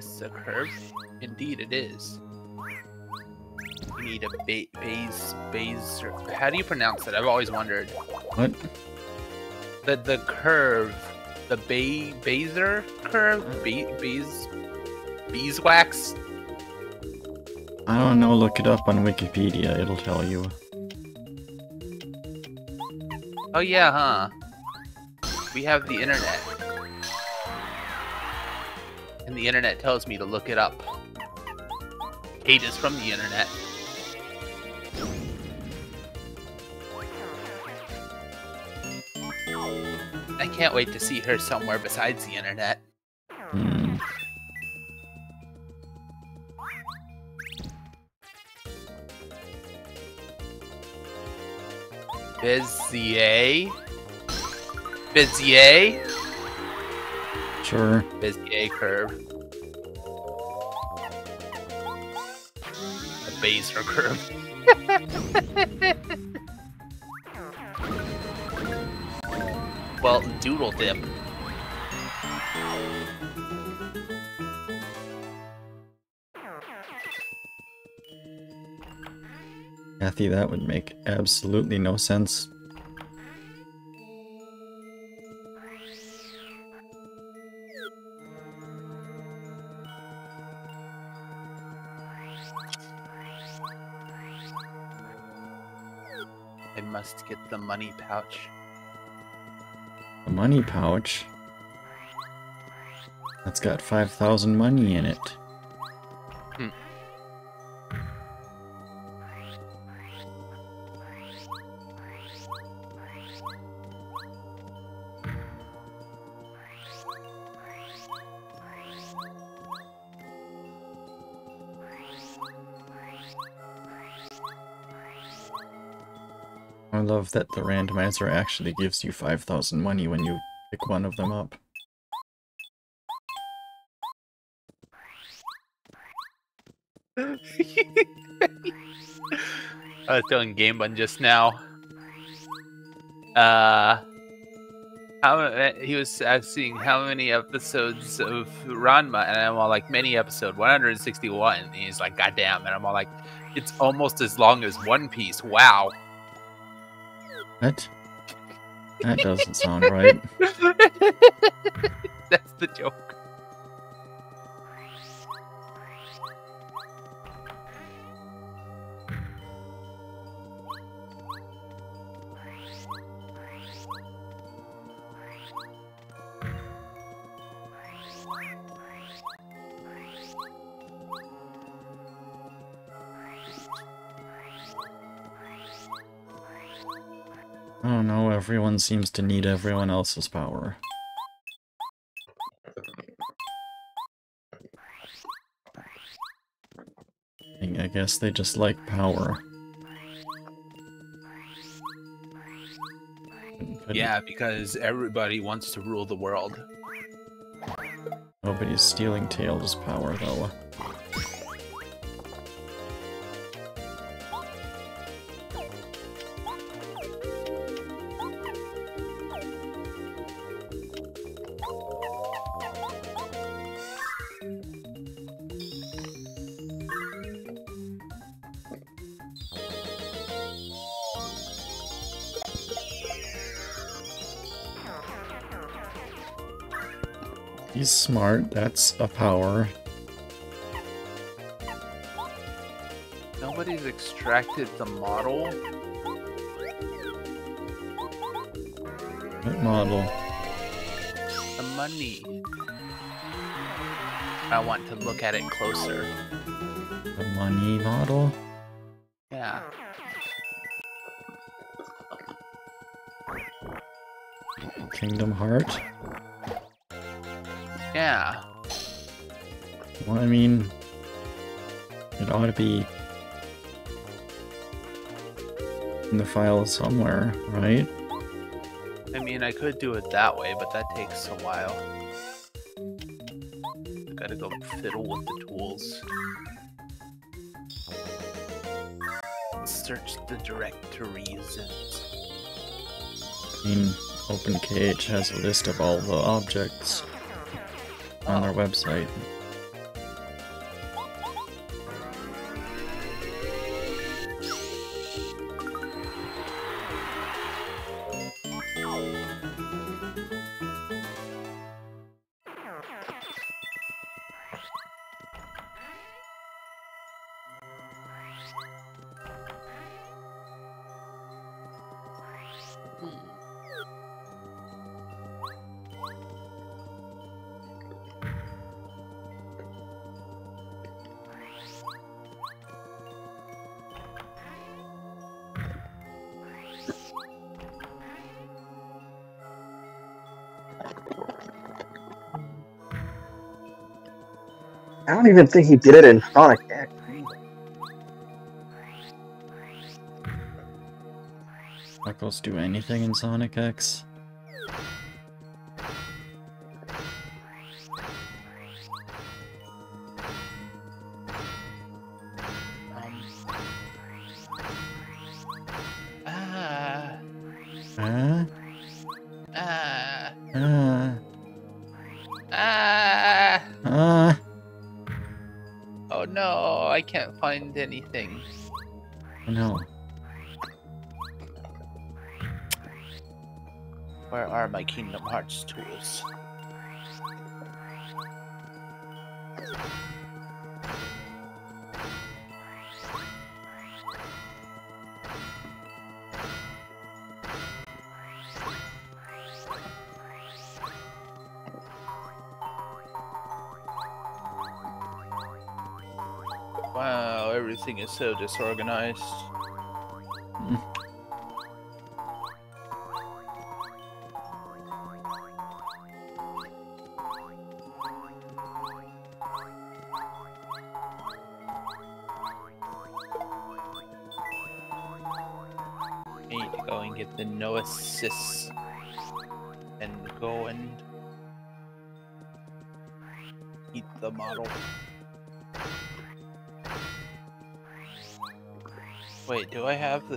This a curve? Indeed, it is. We need a ba base base. How do you pronounce it? I've always wondered. What? The the curve, the ba baser curve, mm. ba base beeswax. I don't know, look it up on Wikipedia, it'll tell you. Oh yeah, huh? We have the internet. And the internet tells me to look it up. Hate is from the internet. I can't wait to see her somewhere besides the internet. Bezier? Bezier? Sure. Bezier curve. A Bezier curve. well, doodle dip. Kathy, that would make absolutely no sense. Must get the money pouch. A money pouch? That's got 5,000 money in it. Love that the randomizer actually gives you 5,000 money when you pick one of them up. I was telling Game Bun just now. Uh, how uh, he was asking how many episodes of Ranma, and I'm all like, many episode 161. And he's like, God damn. And I'm all like, it's almost as long as One Piece. Wow. What? That doesn't sound right. That's the joke. Everyone seems to need everyone else's power. I guess they just like power. Yeah, because everybody wants to rule the world. Nobody's stealing Tails' power, though. Smart, that's a power. Nobody's extracted the model. What model? The money. I want to look at it closer. The money model? Yeah. Kingdom Heart? Yeah. Well, I mean, it ought to be in the file somewhere, right? I mean, I could do it that way, but that takes a while. I gotta go fiddle with the tools. Search the directories and I mean, OpenKH has a list of all the objects on their oh. website. Don't even think he did it in Sonic X. Knuckles do anything in Sonic X? Anything. no. Where are my Kingdom Hearts tools? Everything is so disorganized.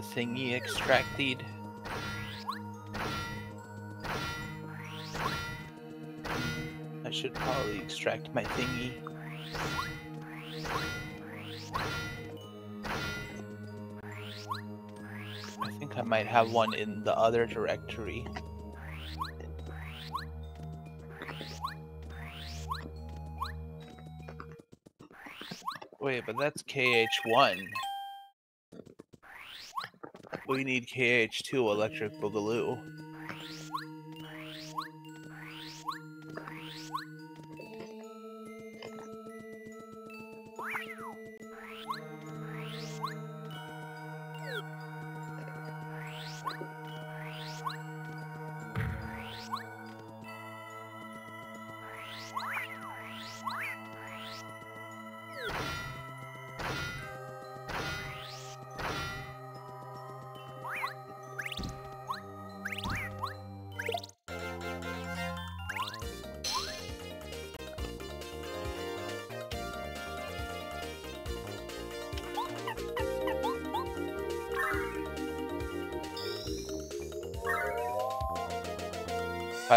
Thingy extracted? I should probably extract my thingy. I think I might have one in the other directory. Wait, but that's KH1. We need KH2 Electric Boogaloo.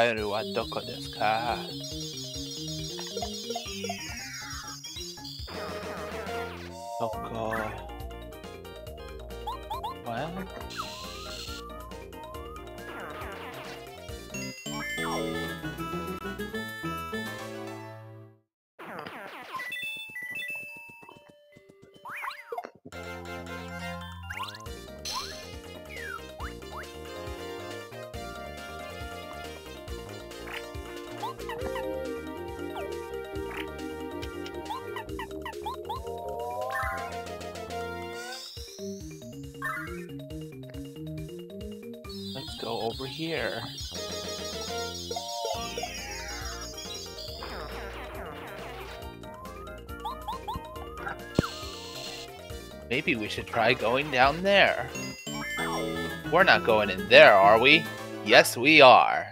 カエルはどこですか？We should try going down there. We're not going in there, are we? Yes, we are.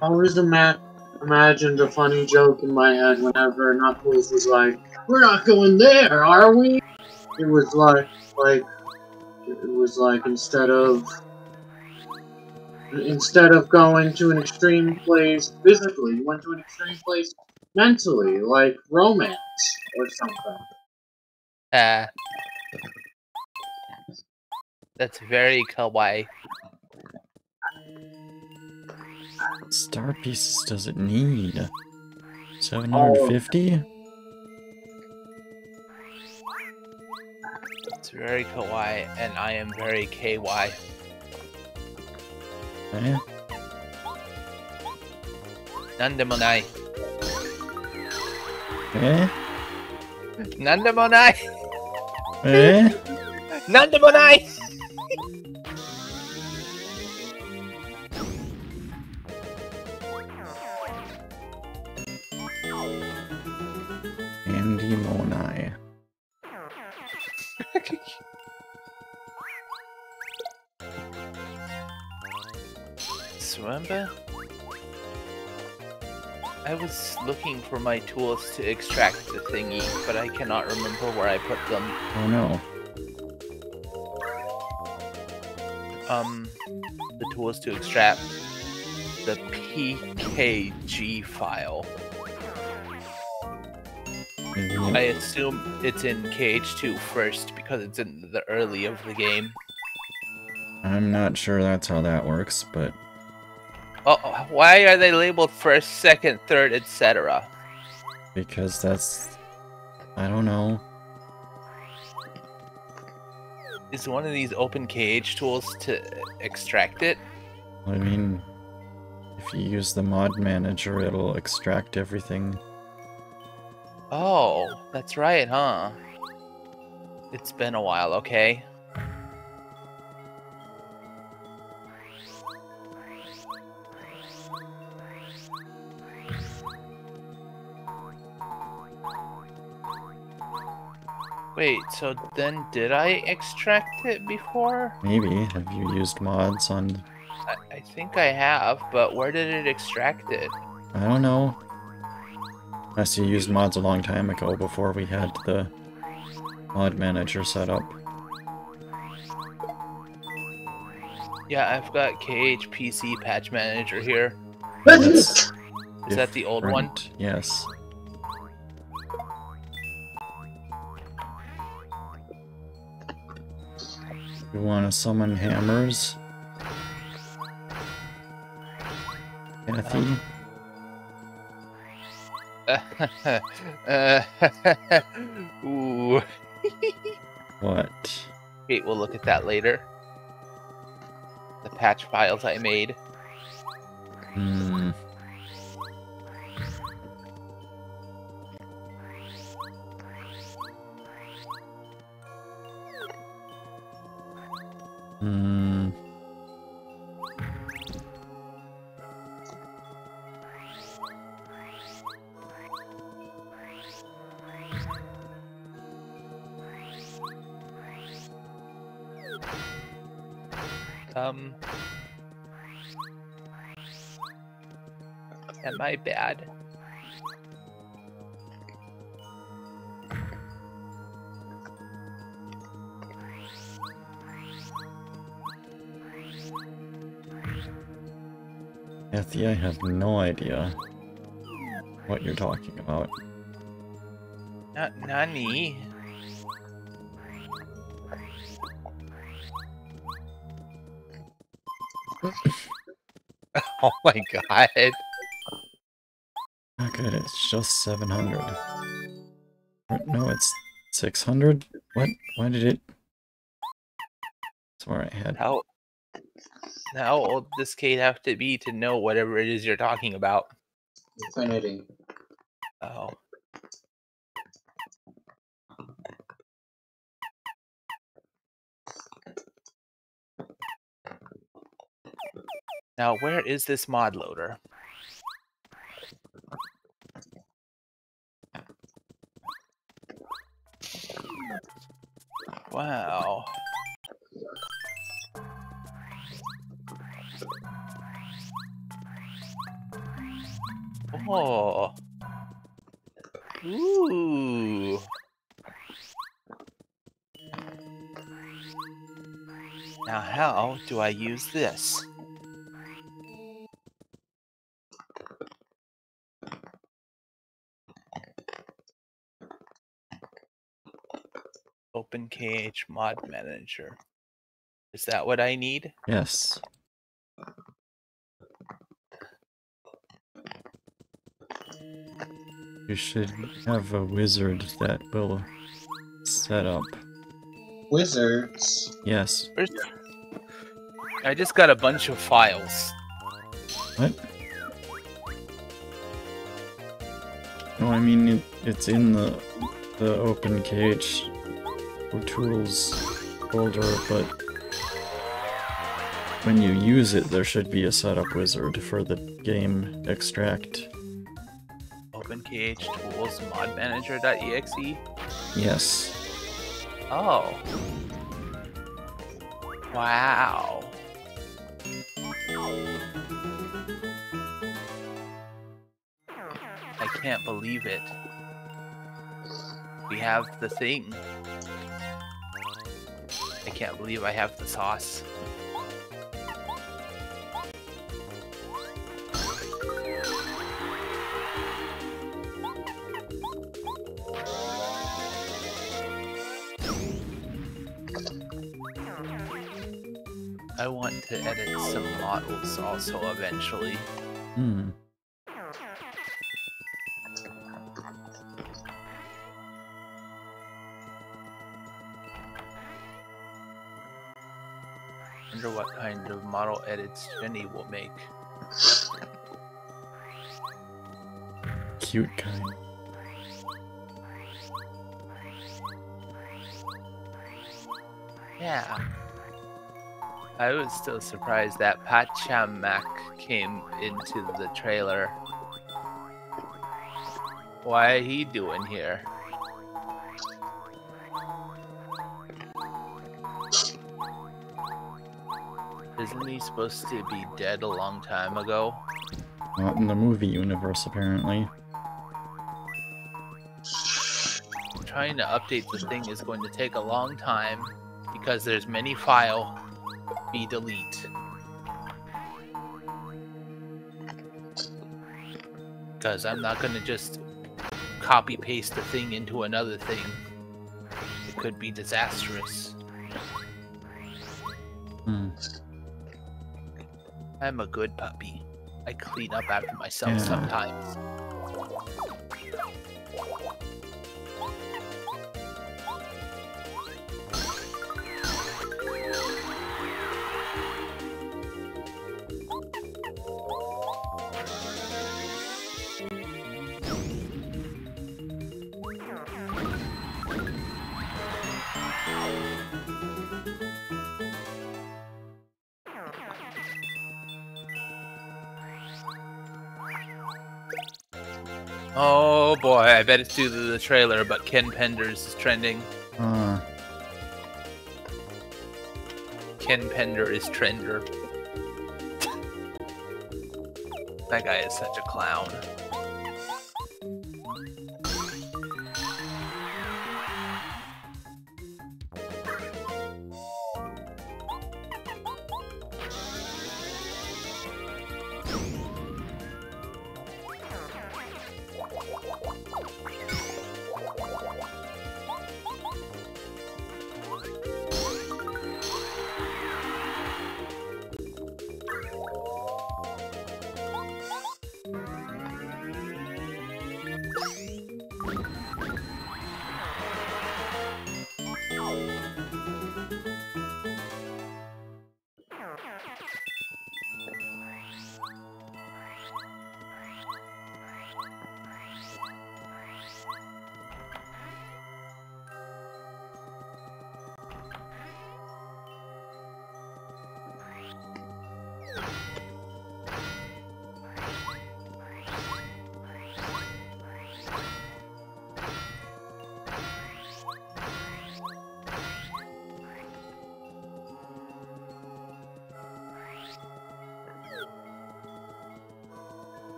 I always ima- imagined a funny joke in my head whenever Knuckles was like, "We're not going there, are we?" It was like, like, it was like instead of instead of going to an extreme place physically, you went to an extreme place mentally, like romance or something. Uh, that's very kawaii. Star pieces does it need? 750? It's very kawaii, and I am very KY. Eh? Nandemonai. Eh? なんでもない。えー、なでもない my tools to extract the thingy, but I cannot remember where I put them. Oh no. Um, the tools to extract the PKG file. I assume it's in KH2 first because it's in the early of the game. I'm not sure that's how that works, but Oh, why are they labeled first, second, third, etc.? Because that's... I don't know. Is one of these open KH tools to extract it? I mean, if you use the mod manager, it'll extract everything. Oh, that's right, huh? It's been a while, okay? Wait, so then did I extract it before? Maybe. Have you used mods on... I, I think I have, but where did it extract it? I don't know. Unless you used mods a long time ago before we had the mod manager set up. Yeah, I've got KHPC Patch Manager here. Is that the old one? Yes. You want to summon hammers? Kathy? uh, ooh. What? Wait, we'll look at that later. The patch files I made. Hmm. Kathy, I have no idea what you're talking about. Not Nani. oh my god. Okay, it's just 700. No, it's 600? What? Why did it... That's where I had... How how old does Kate have to be to know whatever it is you're talking about? Infinity. Oh. Now, where is this mod loader? Do I use this? OpenKH mod manager. Is that what I need? Yes. You should have a wizard that will set up. Wizards. Yes. Where's... I just got a bunch of files. What? No, I mean it, it's in the the OpenKH tools folder, but when you use it, there should be a setup wizard for the game extract. Open OpenKH tools mod manager.exe. Yes. Oh. Wow. Can't believe it. We have the thing. I can't believe I have the sauce. I want to edit some models also eventually. Hmm. Edits Jenny will make. Cute kind. Yeah. I was still surprised that Pachacamac came into the trailer. Why he doing here? Isn't he supposed to be dead a long time ago? Not in the movie universe, apparently. Trying to update the thing is going to take a long time because there's many file be delete. Because I'm not gonna just copy paste the thing into another thing. It could be disastrous. Hmm. I'm a good puppy. I clean up after myself Yeah. sometimes. I bet it's due to the trailer, but Ken Penders is trending. Uh, Ken Pender is trender. that guy is such a clown.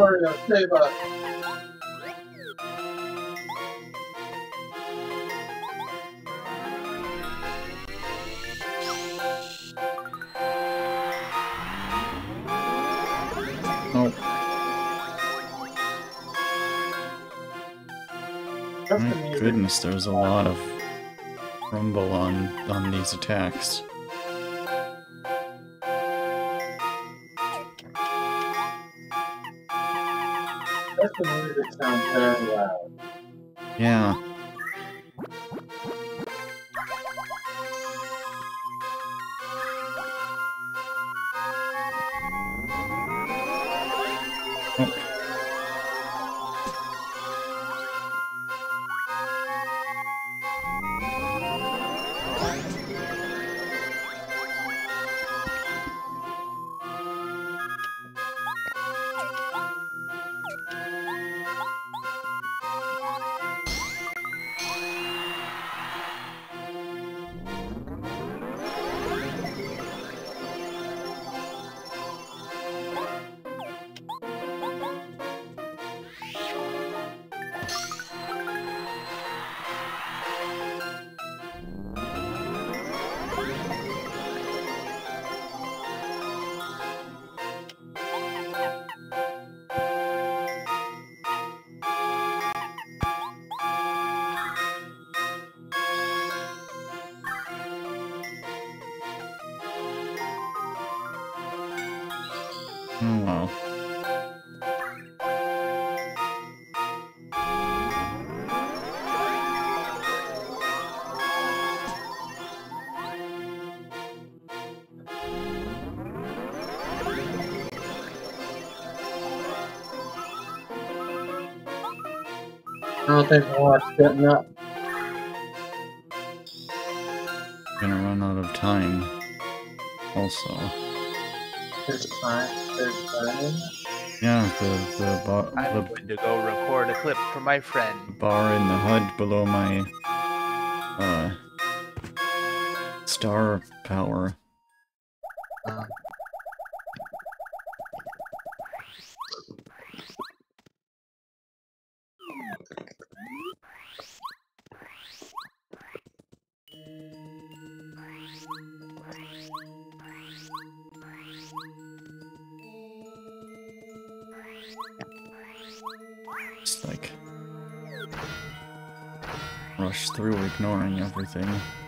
Mario, save us. Oh, my goodness, there's a lot of rumble on, on these attacks. Oh. I don't think I watched getting up. Gonna run out of time. Also. There's time. There's time. Yeah, the the bar I'm the going to go record a clip for my friend. bar in the HUD below my uh star power. Ignoring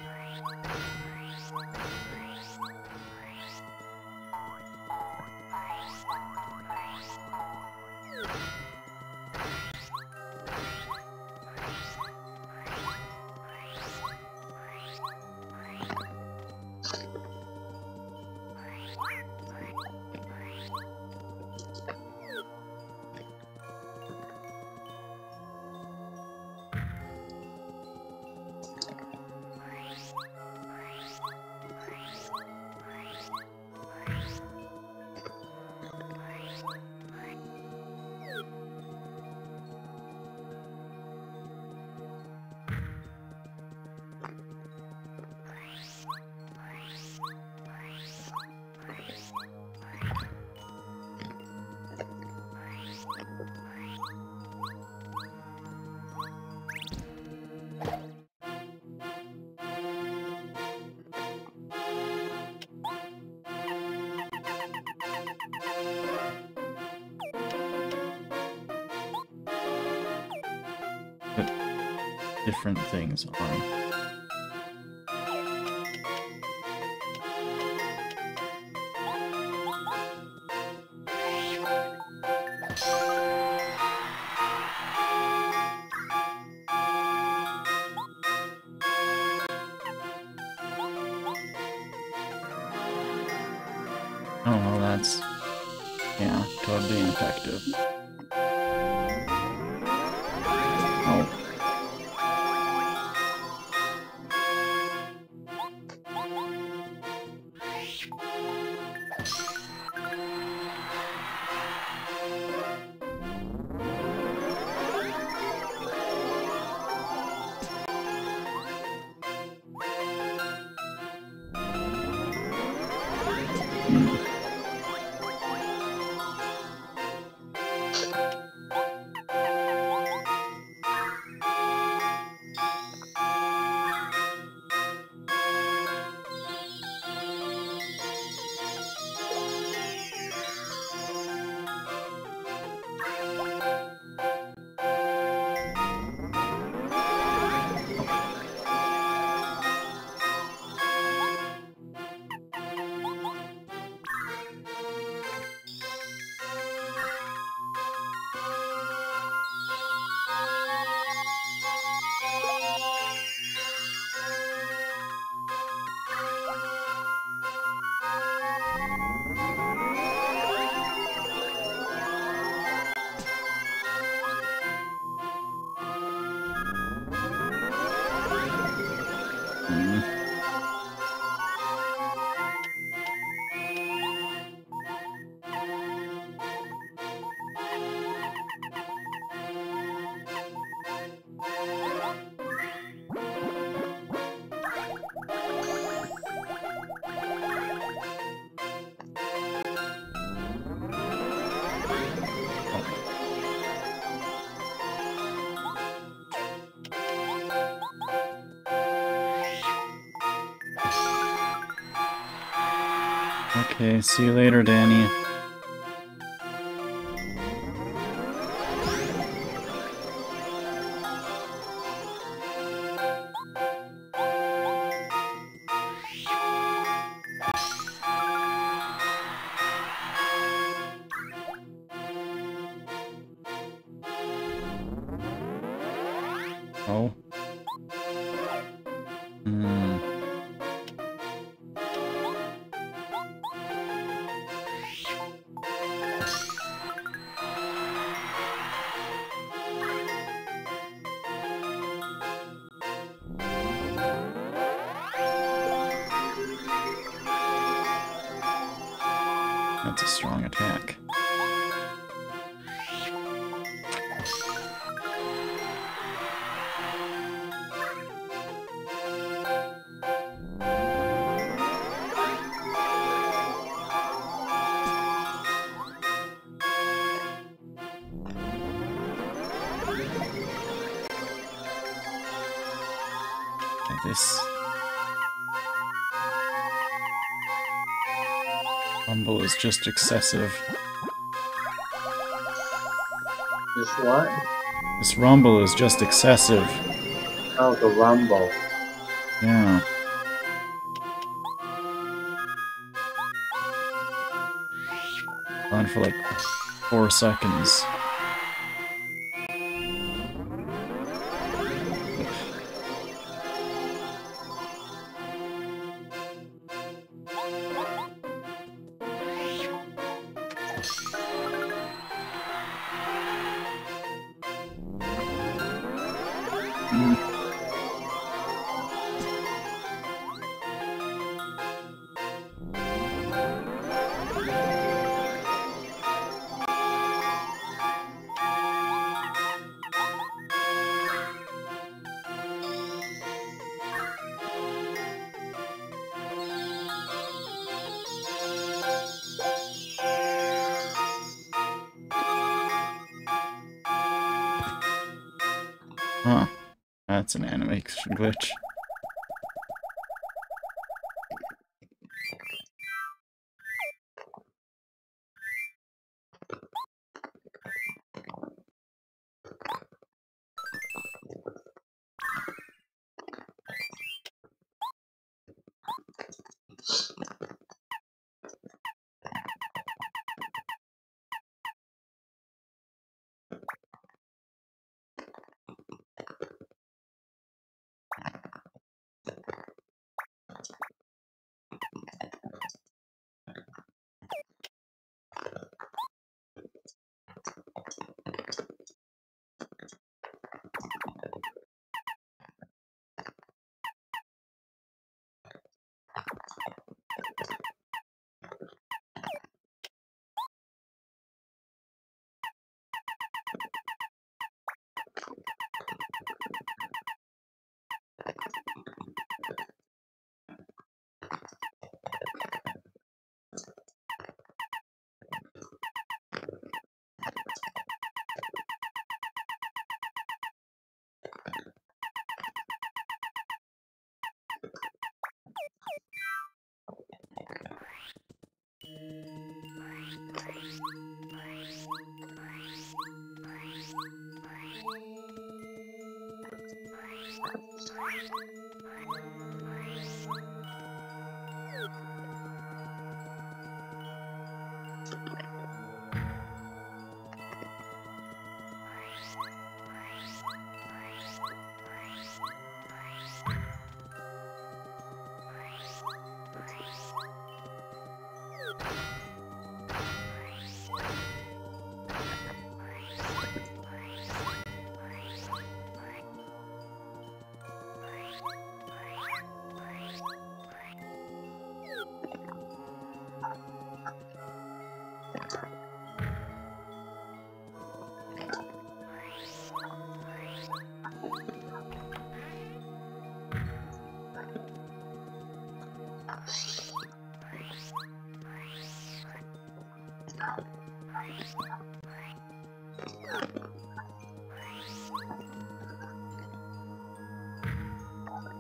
See you later, Danny. Just excessive. This what? This rumble is just excessive. Oh, the rumble. Yeah. On for like four seconds.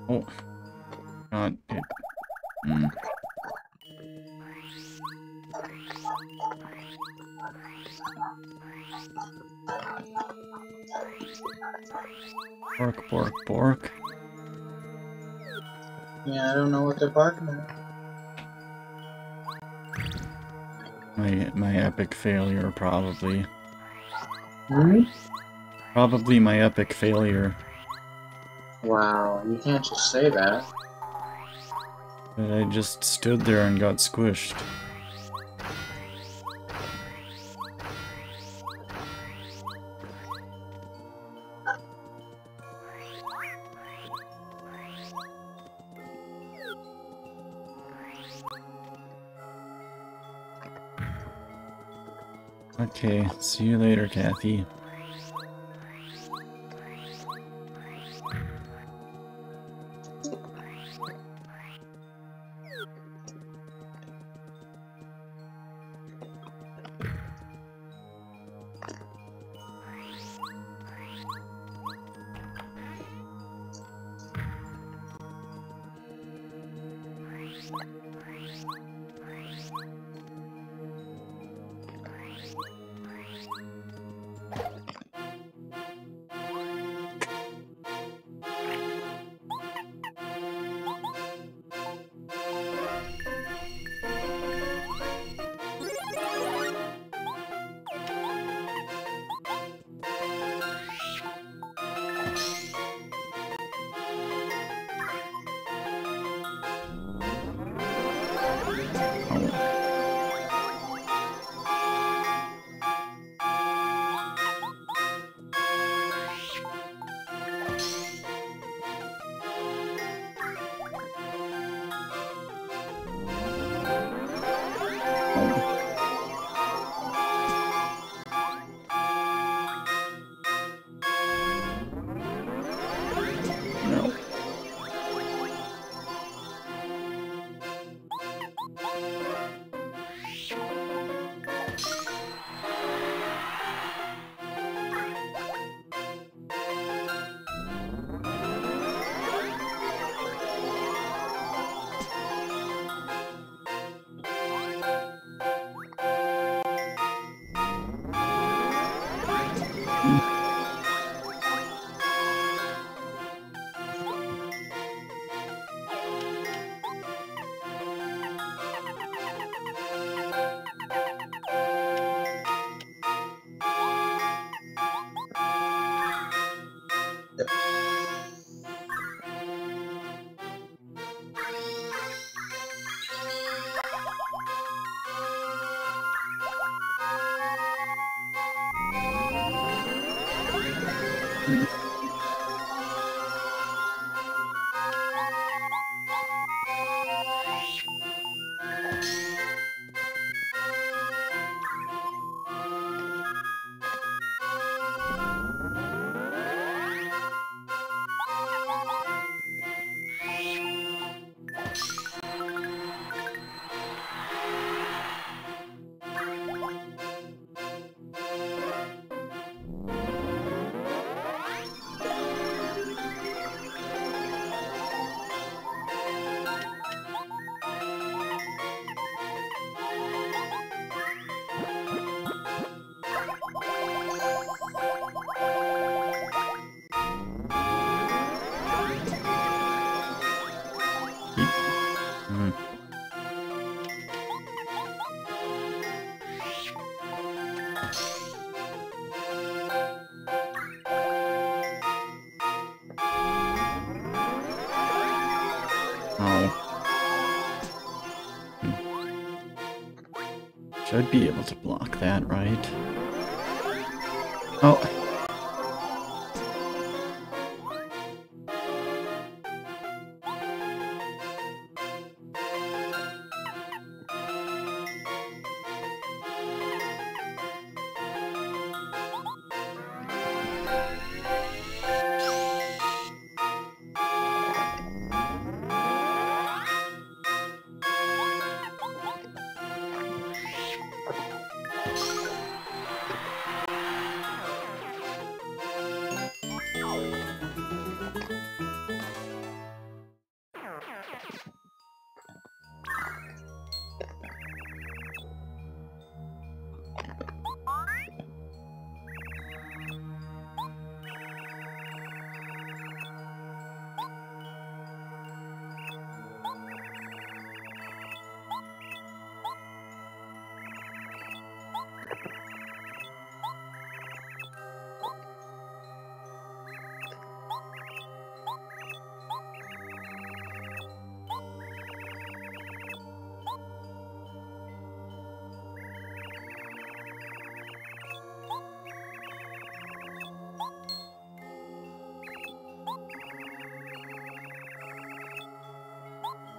Oh. God, it. Mm. Bork, bork, bork. Yeah, I don't know what they're barking at. My my epic failure, probably. Hmm? Probably my epic failure. Wow, you can't just say that. I just stood there and got squished. Okay, see you later, Kathy.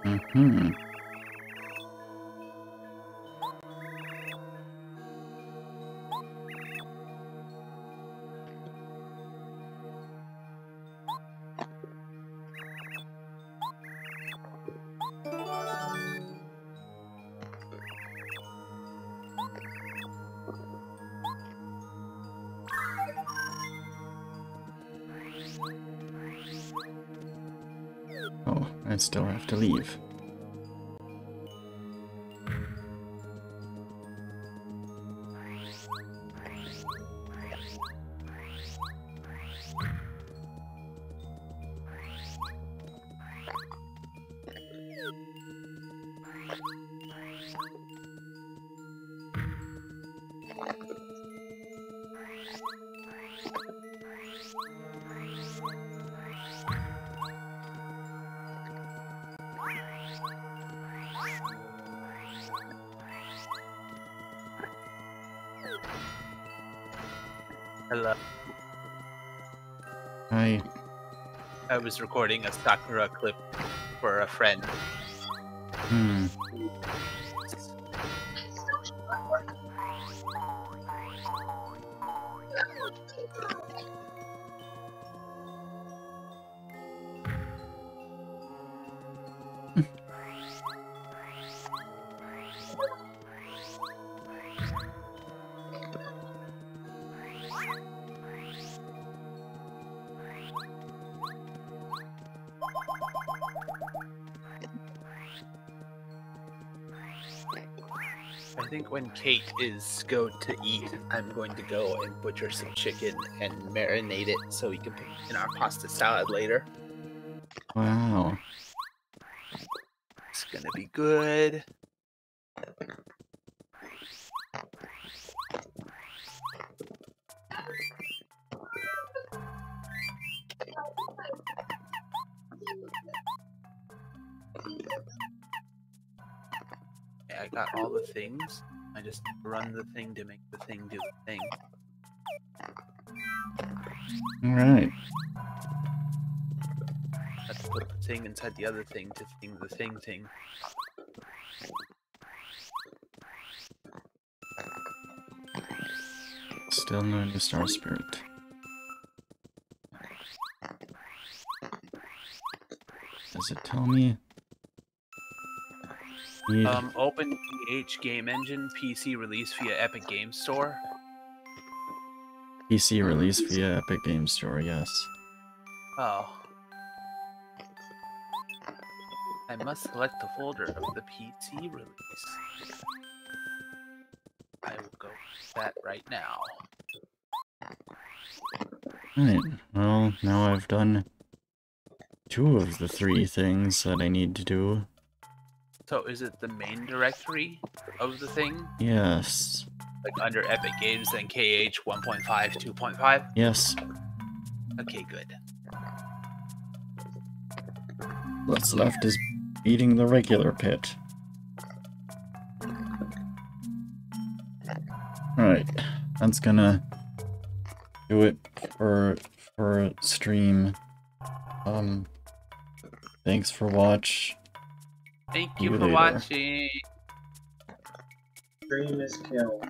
Mm-hmm. Leave. I was recording a Sakura clip for a friend. Hmm. When Kate is going to eat, I'm going to go and butcher some chicken and marinate it so we can put in our pasta salad later. Wow. It's gonna be good. I got all the things. Just run the thing to make the thing do the thing. Alright. Have to put the thing inside the other thing to thing the thing thing. Still no new Star Spirit. Does it tell me? Need Um, Open PH Game Engine PC release via Epic Games Store. PC release via Epic Games Store, yes. Oh. I must select the folder of the PC release. I will go that right now. Alright, well, now I've done two of the three things that I need to do. So is it the main directory of the thing? Yes, Like under Epic Games, then KH 1.5, 2.5? yes, Okay, good. what's left is beating the regular pit. Alright, that's gonna do it for for stream. Um, thanks for watch. Thank you you for later. watching. Dream is killed.